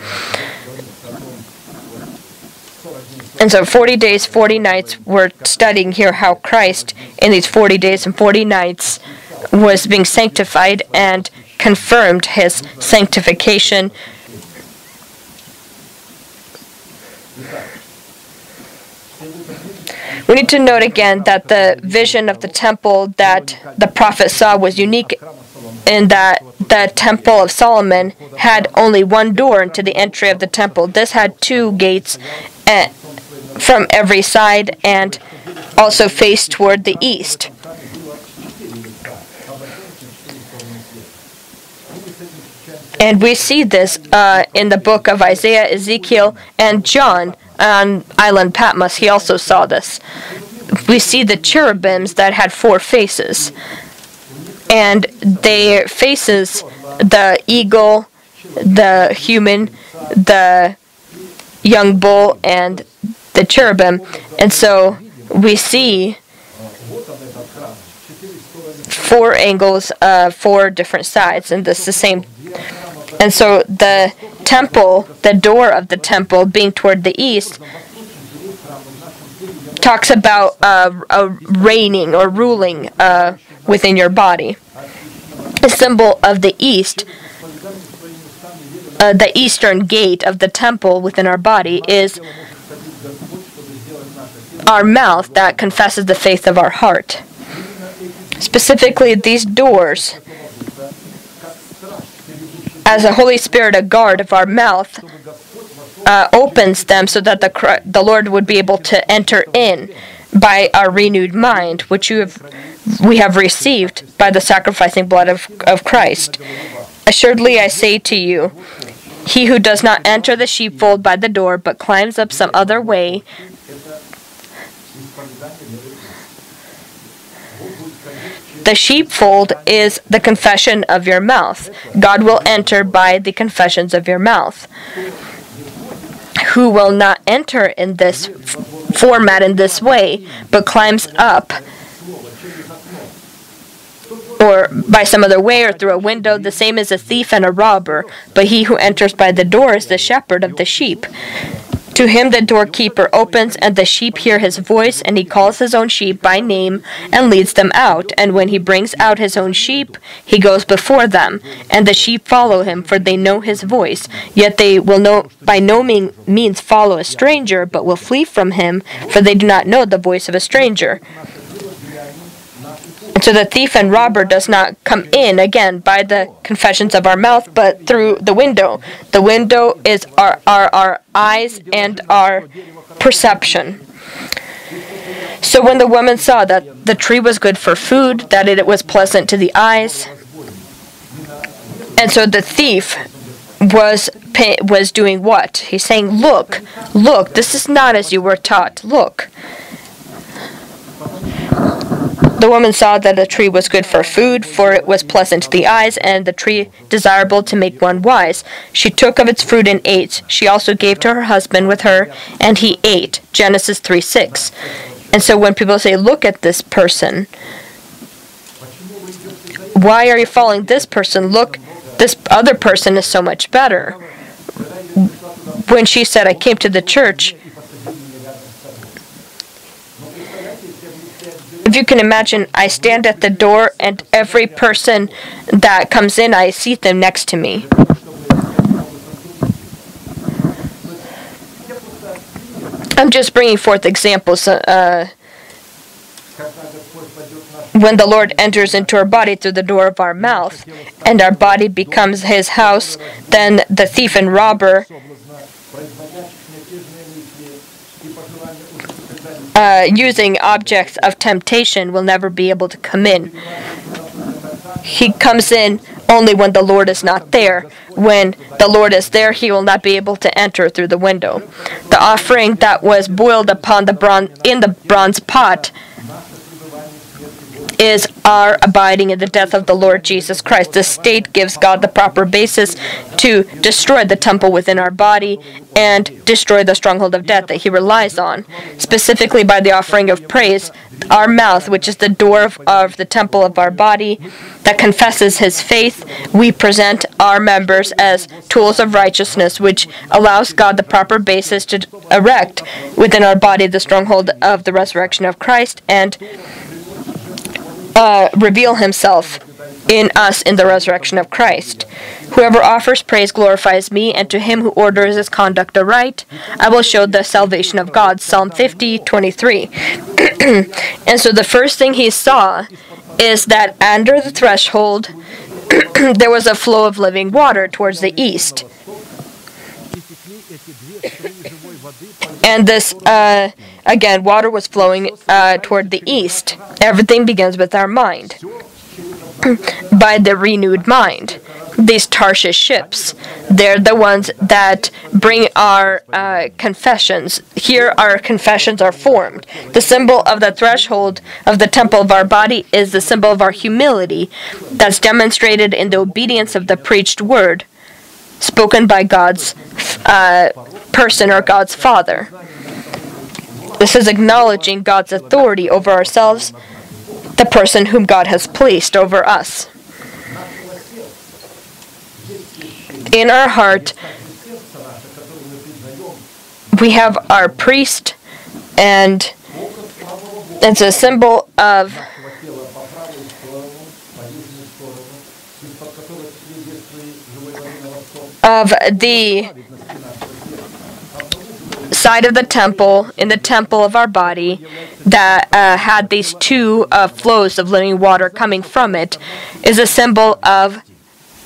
And so 40 days, 40 nights, we're studying here how Christ, in these 40 days and 40 nights, was being sanctified and confirmed his sanctification. We need to note again that the vision of the temple that the prophet saw was unique in that the temple of Solomon had only one door into the entry of the temple. This had two gates from every side and also face toward the east. And we see this uh, in the book of Isaiah, Ezekiel, and John on island Patmos. He also saw this. We see the cherubims that had four faces. And their faces, the eagle, the human, the young bull, and the cherubim. And so we see four angles, uh, four different sides, and this is the same. And so the temple, the door of the temple being toward the east, talks about uh, reigning or ruling uh, within your body. The symbol of the east, uh, the eastern gate of the temple within our body, is our mouth that confesses the faith of our heart. Specifically, these doors, as the Holy Spirit, a guard of our mouth, uh, opens them so that the, the Lord would be able to enter in by our renewed mind, which you have, we have received by the sacrificing blood of, of Christ. Assuredly, I say to you, he who does not enter the sheepfold by the door, but climbs up some other way, The sheepfold is the confession of your mouth. God will enter by the confessions of your mouth. Who will not enter in this format in this way, but climbs up or by some other way or through a window, the same as a thief and a robber. But he who enters by the door is the shepherd of the sheep. To him the doorkeeper opens, and the sheep hear his voice, and he calls his own sheep by name and leads them out. And when he brings out his own sheep, he goes before them, and the sheep follow him, for they know his voice. Yet they will no, by no means follow a stranger, but will flee from him, for they do not know the voice of a stranger. And so the thief and robber does not come in again by the confessions of our mouth, but through the window. The window is our, our, our eyes and our perception. So when the woman saw that the tree was good for food, that it was pleasant to the eyes, and so the thief was was doing what? He's saying, "Look, look, this is not as you were taught. Look." The woman saw that the tree was good for food, for it was pleasant to the eyes, and the tree desirable to make one wise. She took of its fruit and ate. She also gave to her husband with her, and he ate. Genesis 3 6. And so when people say, Look at this person, why are you following this person? Look, this other person is so much better. When she said, I came to the church, if you can imagine, I stand at the door and every person that comes in, I seat them next to me. I'm just bringing forth examples. Uh, when the Lord enters into our body through the door of our mouth, and our body becomes his house, then the thief and robber uh, using objects of temptation will never be able to come in. He comes in only when the Lord is not there. When the Lord is there, he will not be able to enter through the window. The offering that was boiled upon the bronze in the bronze pot is our abiding in the death of the Lord Jesus Christ. The state gives God the proper basis to destroy the temple within our body and destroy the stronghold of death that he relies on. Specifically, by the offering of praise, our mouth, which is the door of, of the temple of our body, that confesses his faith, we present our members as tools of righteousness, which allows God the proper basis to erect within our body the stronghold of the resurrection of Christ and uh, reveal himself in us in the resurrection of Christ. Whoever offers praise glorifies me, and to him who orders his conduct aright, I will show the salvation of God. Psalm 50, 23. and so the first thing he saw is that under the threshold there was a flow of living water towards the east. And this, uh, again, water was flowing uh, toward the east. Everything begins with our mind. By the renewed mind. These Tarshish ships, they're the ones that bring our uh, confessions. Here, our confessions are formed. The symbol of the threshold of the temple of our body is the symbol of our humility that's demonstrated in the obedience of the preached word spoken by God's uh, person or God's Father. This is acknowledging God's authority over ourselves, the person whom God has placed over us. In our heart, we have our priest, and it's a symbol of of the side of the temple in the temple of our body that uh, had these two uh, flows of living water coming from it is a symbol of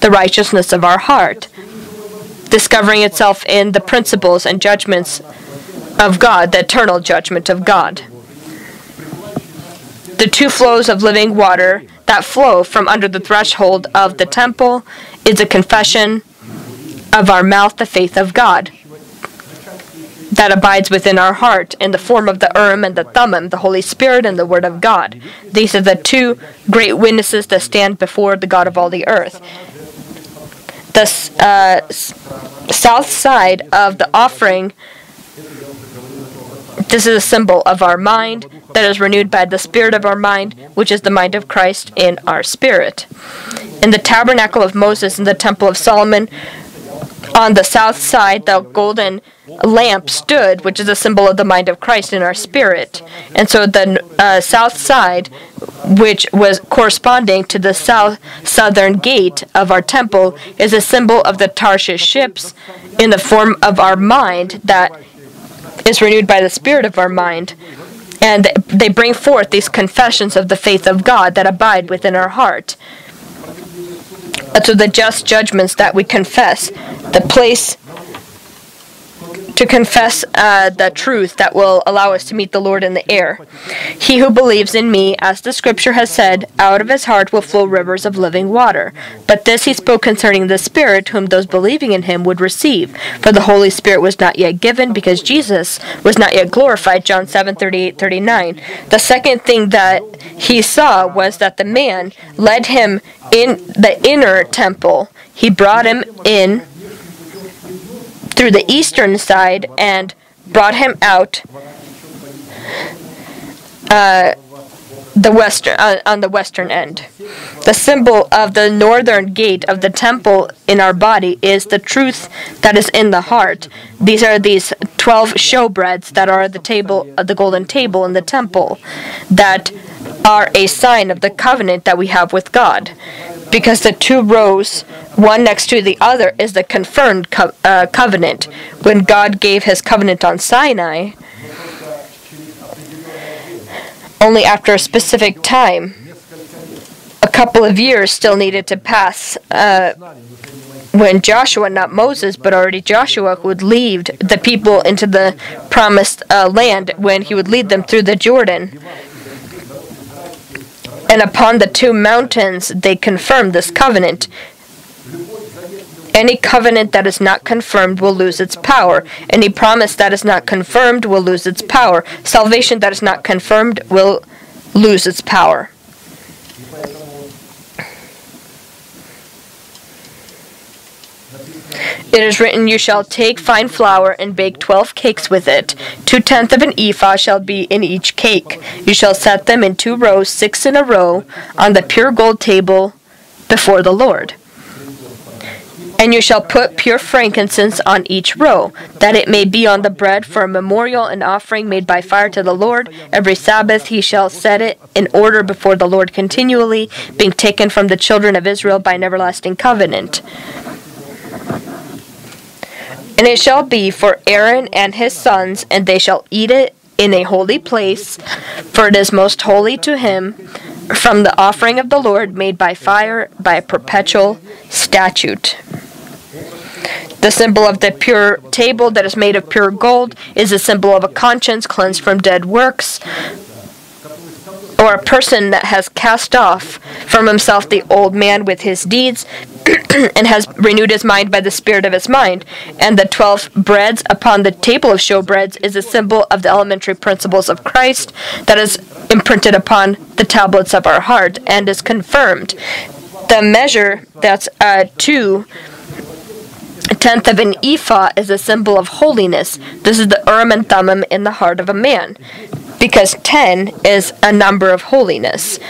the righteousness of our heart discovering itself in the principles and judgments of God the eternal judgment of God. The two flows of living water that flow from under the threshold of the temple is a confession of our mouth the faith of God that abides within our heart in the form of the Urim and the Thummim, the Holy Spirit and the Word of God. These are the two great witnesses that stand before the God of all the earth. The uh, south side of the offering, this is a symbol of our mind that is renewed by the spirit of our mind, which is the mind of Christ in our spirit. In the tabernacle of Moses in the temple of Solomon, on the south side, the golden lamp stood, which is a symbol of the mind of Christ in our spirit. And so the uh, south side, which was corresponding to the south southern gate of our temple, is a symbol of the Tarshish ships in the form of our mind that is renewed by the spirit of our mind. And they bring forth these confessions of the faith of God that abide within our heart to the just judgments that we confess, the place to confess uh, the truth that will allow us to meet the Lord in the air. He who believes in me, as the scripture has said, out of his heart will flow rivers of living water. But this he spoke concerning the Spirit, whom those believing in him would receive. For the Holy Spirit was not yet given, because Jesus was not yet glorified. John 7 38 39. The second thing that he saw was that the man led him in the inner temple. He brought him in through the eastern side and brought him out uh, the western uh, on the western end. The symbol of the northern gate of the temple in our body is the truth that is in the heart. These are these 12 showbreads that are at the table uh, the golden table in the temple that are a sign of the covenant that we have with God. Because the two rows one next to the other is the confirmed co- uh, covenant. When God gave his covenant on Sinai, only after a specific time, a couple of years still needed to pass. Uh, when Joshua, not Moses, but already Joshua, would lead the people into the promised uh, land, when he would lead them through the Jordan. And upon the two mountains, they confirmed this covenant. Any covenant that is not confirmed will lose its power. Any promise that is not confirmed will lose its power. Salvation that is not confirmed will lose its power. It is written, You shall take fine flour and bake twelve cakes with it. Two tenths of an ephah shall be in each cake. You shall set them in two rows, six in a row, on the pure gold table before the Lord. And you shall put pure frankincense on each row, that it may be on the bread for a memorial and offering made by fire to the Lord. Every Sabbath he shall set it in order before the Lord continually, being taken from the children of Israel by an everlasting covenant. And it shall be for Aaron and his sons, and they shall eat it in a holy place, for it is most holy to him, from the offering of the Lord made by fire by a perpetual statute. The symbol of the pure table that is made of pure gold is a symbol of a conscience cleansed from dead works, or a person that has cast off from himself the old man with his deeds and has renewed his mind by the spirit of his mind. And the twelve breads upon the table of showbreads is a symbol of the elementary principles of Christ that is imprinted upon the tablets of our heart and is confirmed. The measure that's uh, two a tenth of an ephah is a symbol of holiness. This is the Urim and Thummim in the heart of a man, because ten is a number of holiness.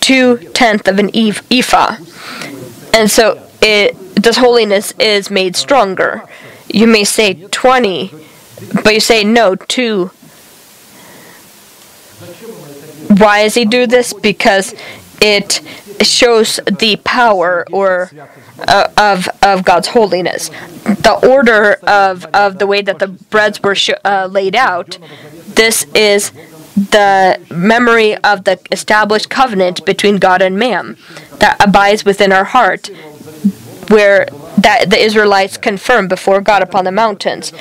Two tenth of an ephah, and so it this holiness is made stronger. You may say twenty, but you say no two. Why does he do this? Because it shows the power or uh, of of God's holiness. The order of of the way that the breads were uh, laid out. This is the memory of the established covenant between God and man that abides within our heart, where that the Israelites confirmed before God upon the mountains.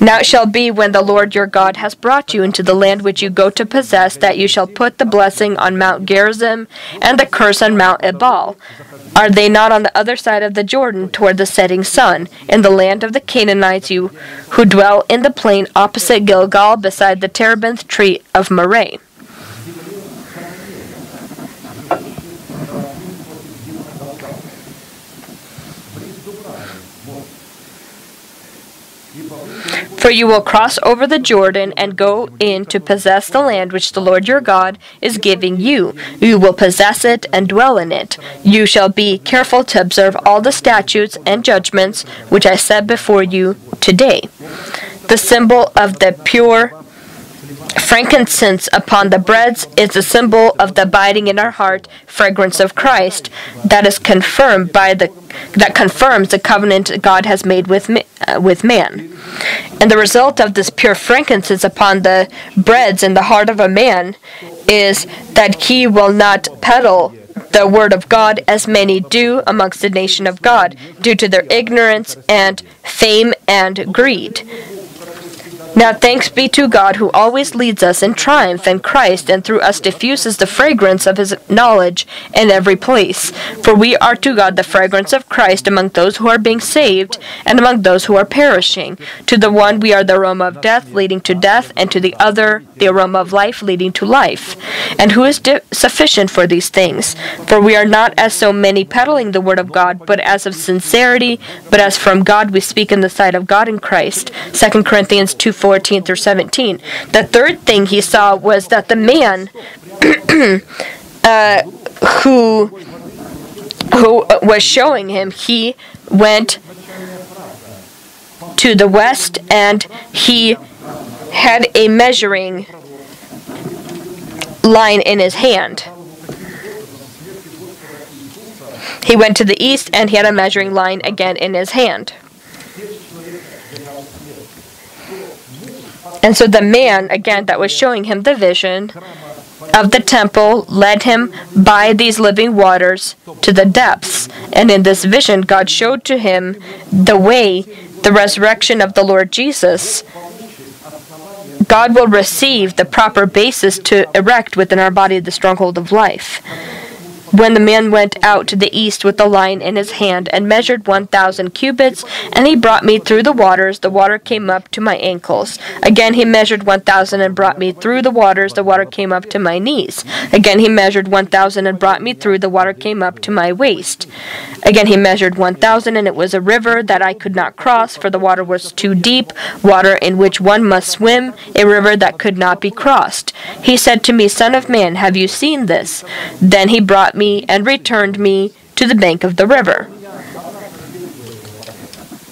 Now it shall be when the Lord your God has brought you into the land which you go to possess that you shall put the blessing on Mount Gerizim and the curse on Mount Ebal. Are they not on the other side of the Jordan toward the setting sun, in the land of the Canaanites you who dwell in the plain opposite Gilgal beside the terebinth tree of Moreh? For you will cross over the Jordan and go in to possess the land which the Lord your God is giving you. You will possess it and dwell in it. You shall be careful to observe all the statutes and judgments which I set before you today. The symbol of the pure frankincense upon the breads is a symbol of the abiding in our heart fragrance of Christ that is confirmed by the that confirms the covenant God has made with uh, with man. And the result of this pure frankincense upon the breads in the heart of a man is that he will not peddle the word of God as many do amongst the nation of God, due to their ignorance and fame and greed. Now thanks be to God who always leads us in triumph in Christ and through us diffuses the fragrance of his knowledge in every place. For we are to God the fragrance of Christ among those who are being saved and among those who are perishing. To the one we are the aroma of death leading to death, and to the other the aroma of life leading to life. And who is di- sufficient for these things? For we are not as so many peddling the word of God, but as of sincerity, but as from God we speak in the sight of God in Christ. 2 Corinthians 2 14 through 17. The third thing he saw was that the man uh, who who was showing him, he went to the west and he had a measuring line in his hand. He went to the east and he had a measuring line again in his hand. And so the man, again, that was showing him the vision of the temple led him by these living waters to the depths. And in this vision, God showed to him the way, the resurrection of the Lord Jesus. God will receive the proper basis to erect within our body the stronghold of life when the man went out to the east with the line in his hand and measured 1,000 cubits, and he brought me through the waters, the water came up to my ankles. Again he measured 1,000 and brought me through the waters, the water came up to my knees. Again he measured 1,000 and brought me through, the water came up to my waist. Again he measured 1,000, and it was a river that I could not cross, for the water was too deep, water in which one must swim, a river that could not be crossed. He said to me, Son of man, have you seen this? Then he brought me and returned me to the bank of the river.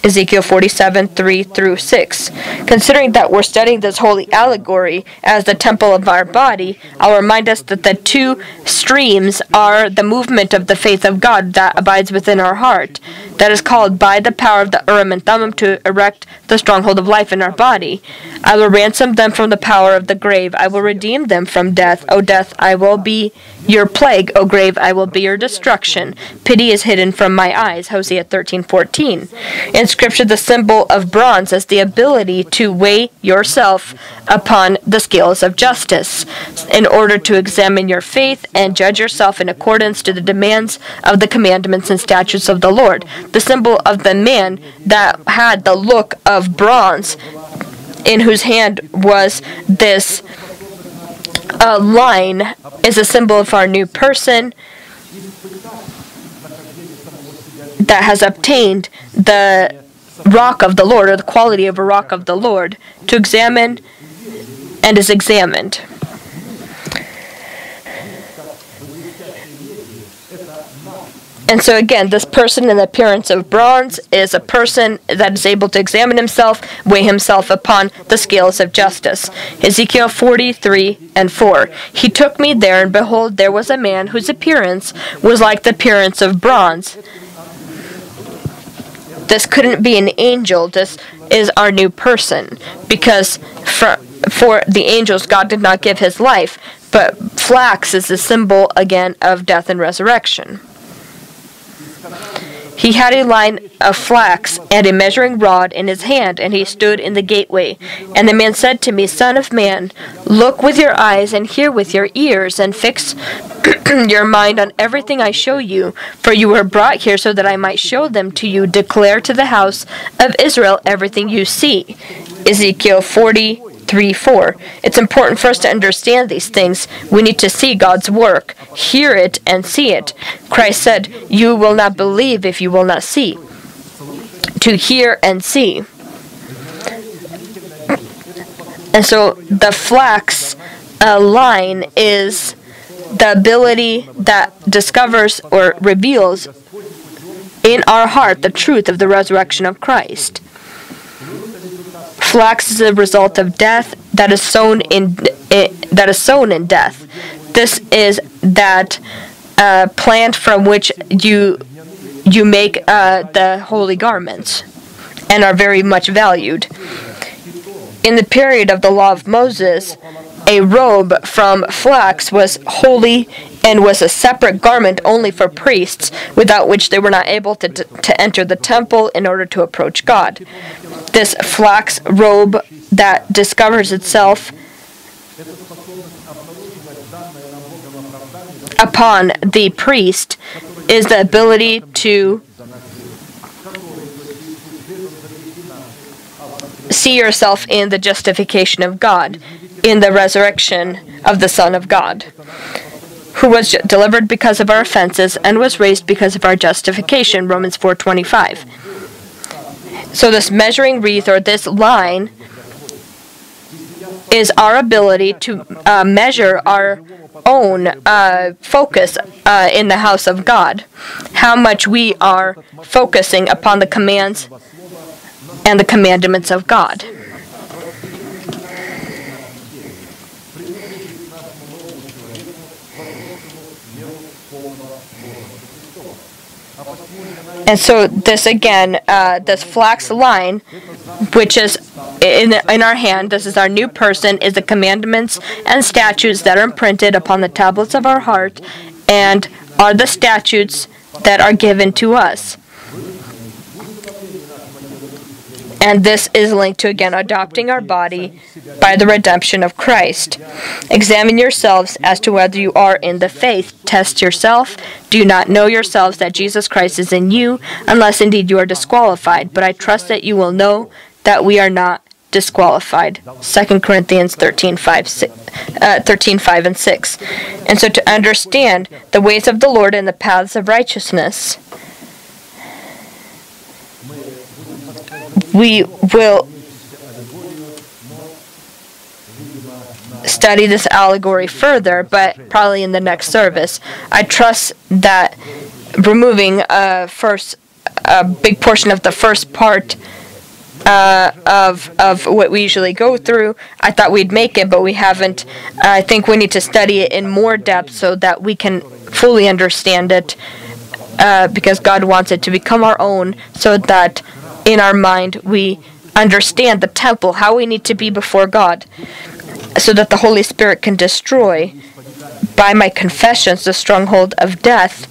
Ezekiel 47, 3 through 6. Considering that we're studying this holy allegory as the temple of our body, I'll remind us that the two streams are the movement of the faith of God that abides within our heart, that is called by the power of the Urim and Thummim to erect the stronghold of life in our body. I will ransom them from the power of the grave. I will redeem them from death. O death, I will be your plague. O grave, I will be your destruction. Pity is hidden from my eyes. Hosea 13:14. In Scripture, the symbol of bronze is the ability to weigh yourself upon the scales of justice in order to examine your faith and judge yourself in accordance to the demands of the commandments and statutes of the Lord. The symbol of the man that had the look of bronze in whose hand was this uh, line is a symbol of our new person that has obtained the rock of the Lord or the quality of a rock of the Lord to examine and is examined. And so again, this person in the appearance of bronze is a person that is able to examine himself, weigh himself upon the scales of justice. Ezekiel 43 and 4. He took me there, and behold, there was a man whose appearance was like the appearance of bronze. This couldn't be an angel. This is our new person. Because for, for the angels, God did not give his life. But flax is a symbol, again, of death and resurrection. He had a line of flax and a measuring rod in his hand, and he stood in the gateway. And the man said to me, Son of man, look with your eyes and hear with your ears, and fix your mind on everything I show you. For you were brought here so that I might show them to you. Declare to the house of Israel everything you see. Ezekiel 40. 3 4. It's important for us to understand these things. We need to see God's work, hear it, and see it. Christ said, You will not believe if you will not see. To hear and see. And so the flax uh, line is the ability that discovers or reveals in our heart the truth of the resurrection of Christ. Flax is a result of death that is sown in that is sown in death. This is that uh, plant from which you you make uh, the holy garments and are very much valued. In the period of the law of Moses, a robe from flax was holy and was a separate garment only for priests, without which they were not able to, to enter the temple in order to approach God. This flax robe that discovers itself upon the priest is the ability to see yourself in the justification of God, in the resurrection of the Son of God, who was delivered because of our offenses and was raised because of our justification, Romans 4:25. So this measuring wreath or this line is our ability to uh, measure our own uh, focus uh, in the house of God, how much we are focusing upon the commands and the commandments of God. And so this again, uh, this flax line, which is in, in our hand, this is our new person, is the commandments and statutes that are imprinted upon the tablets of our heart and are the statutes that are given to us. And this is linked to again adopting our body by the redemption of Christ. Examine yourselves as to whether you are in the faith. Test yourself. Do you not know yourselves that Jesus Christ is in you, unless indeed you are disqualified? But I trust that you will know that we are not disqualified. 2 Corinthians 13 5, 6, uh, 13, 5 and 6. And so to understand the ways of the Lord and the paths of righteousness, we will study this allegory further, but probably in the next service. I trust that removing a first a big portion of the first part uh, of of what we usually go through. I thought we'd make it, but we haven't. I think we need to study it in more depth so that we can fully understand it, uh, because God wants it to become our own, so that in our mind we understand the temple, how we need to be before God, so that the Holy Spirit can destroy by my confessions the stronghold of death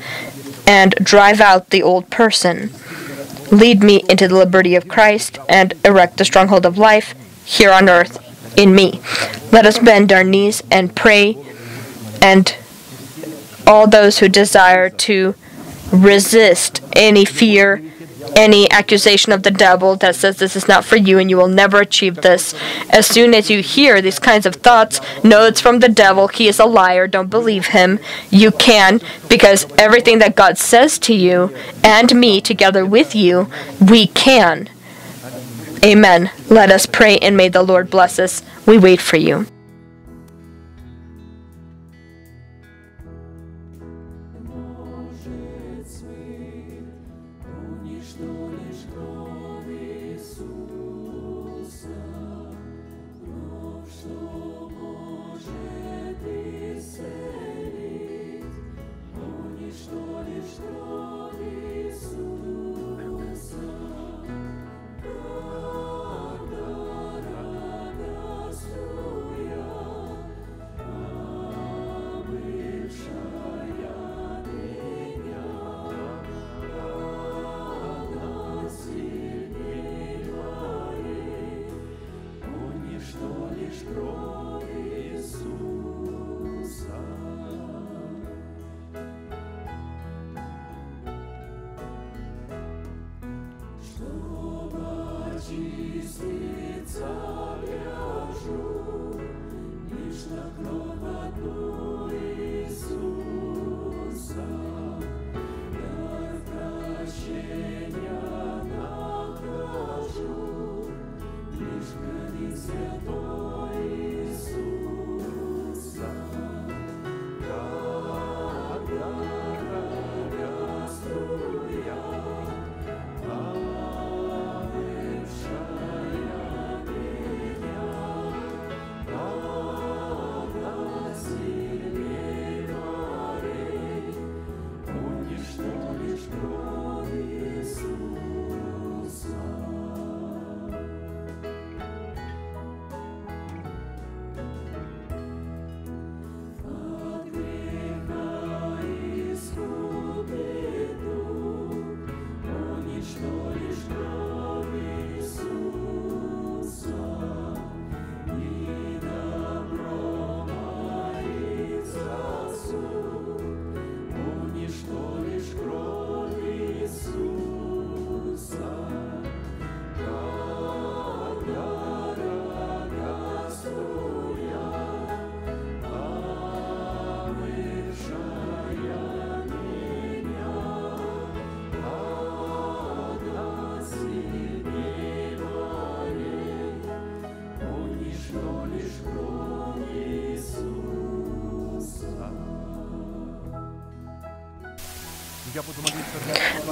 and drive out the old person. Lead me into the liberty of Christ and erect the stronghold of life here on earth in me. Let us bend our knees and pray, and all those who desire to resist any fear any accusation of the devil that says this is not for you and you will never achieve this. As soon as you hear these kinds of thoughts, know it's from the devil. He is a liar. Don't believe him. You can, because everything that God says to you and me together with you, we can. Amen. Let us pray and may the Lord bless us. We wait for you.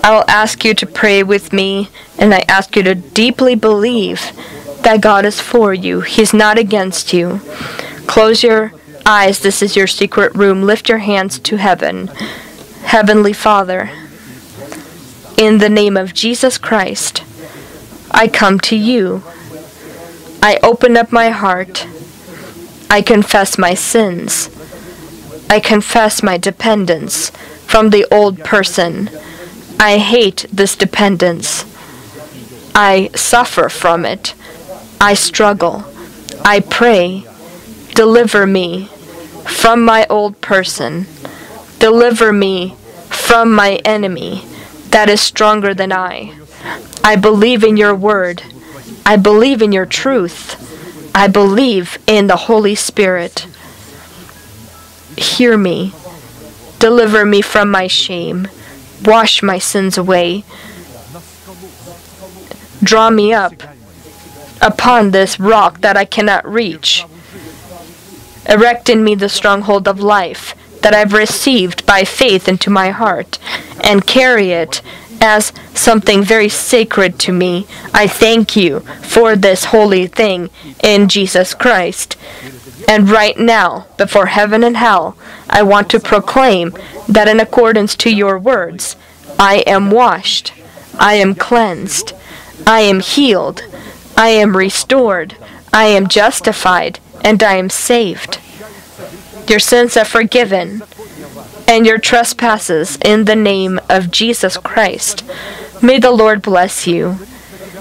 I will ask you to pray with me, and I ask you to deeply believe that God is for you. He's not against you. Close your eyes. This is your secret room. Lift your hands to heaven. Heavenly Father, in the name of Jesus Christ, I come to you. I open up my heart. I confess my sins. I confess my dependence from the old person. I hate this dependence. I suffer from it. I struggle. I pray. Deliver me from my old person. Deliver me from my enemy that is stronger than I. I believe in your word. I believe in your truth. I believe in the Holy Spirit. Hear me. Deliver me from my shame. Wash my sins away. Draw me up upon this rock that I cannot reach. Erect in me the stronghold of life that I've received by faith into my heart and carry it as something very sacred to me. I thank you for this holy thing in Jesus Christ. And right now, before heaven and hell, I want to proclaim that in accordance to your words, I am washed, I am cleansed, I am healed, I am restored, I am justified, and I am saved. Your sins are forgiven, and your trespasses in the name of Jesus Christ. May the Lord bless you.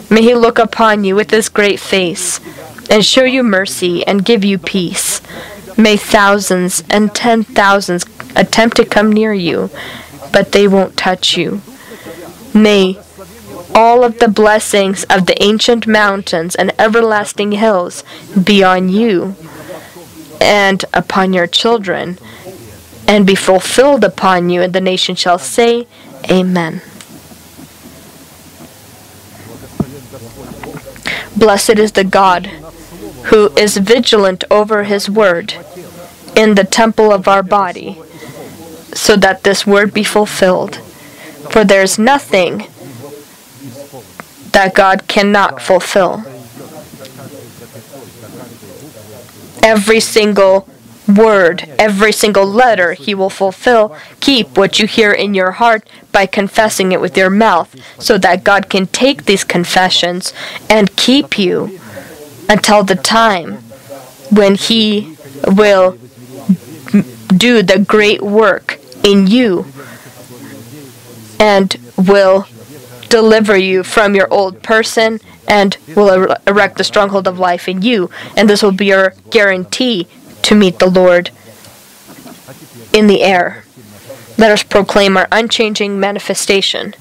May he look upon you with his great face and show you mercy and give you peace. May thousands and ten thousands attempt to come near you, but they won't touch you. May all of the blessings of the ancient mountains and everlasting hills be on you and upon your children, and be fulfilled upon you, and the nation shall say, Amen. Blessed is the God who is vigilant over his word in the temple of our body, so that this word be fulfilled. For there is nothing that God cannot fulfill. Every single word, every single letter he will fulfill. Keep what you hear in your heart by confessing it with your mouth, so that God can take these confessions and keep you until the time when he will do the great work in you and will deliver you from your old person and will er- erect the stronghold of life in you. And this will be your guarantee to meet the Lord in the air. Let us proclaim our unchanging manifestation.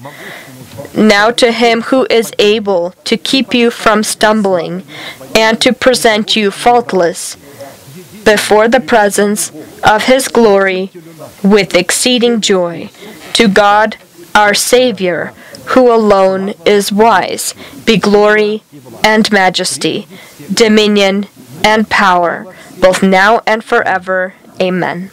Now to him who is able to keep you from stumbling and to present you faultless before the presence of his glory with exceeding joy, to God our Savior, who alone is wise, be glory and majesty, dominion and power, both now and forever. Amen.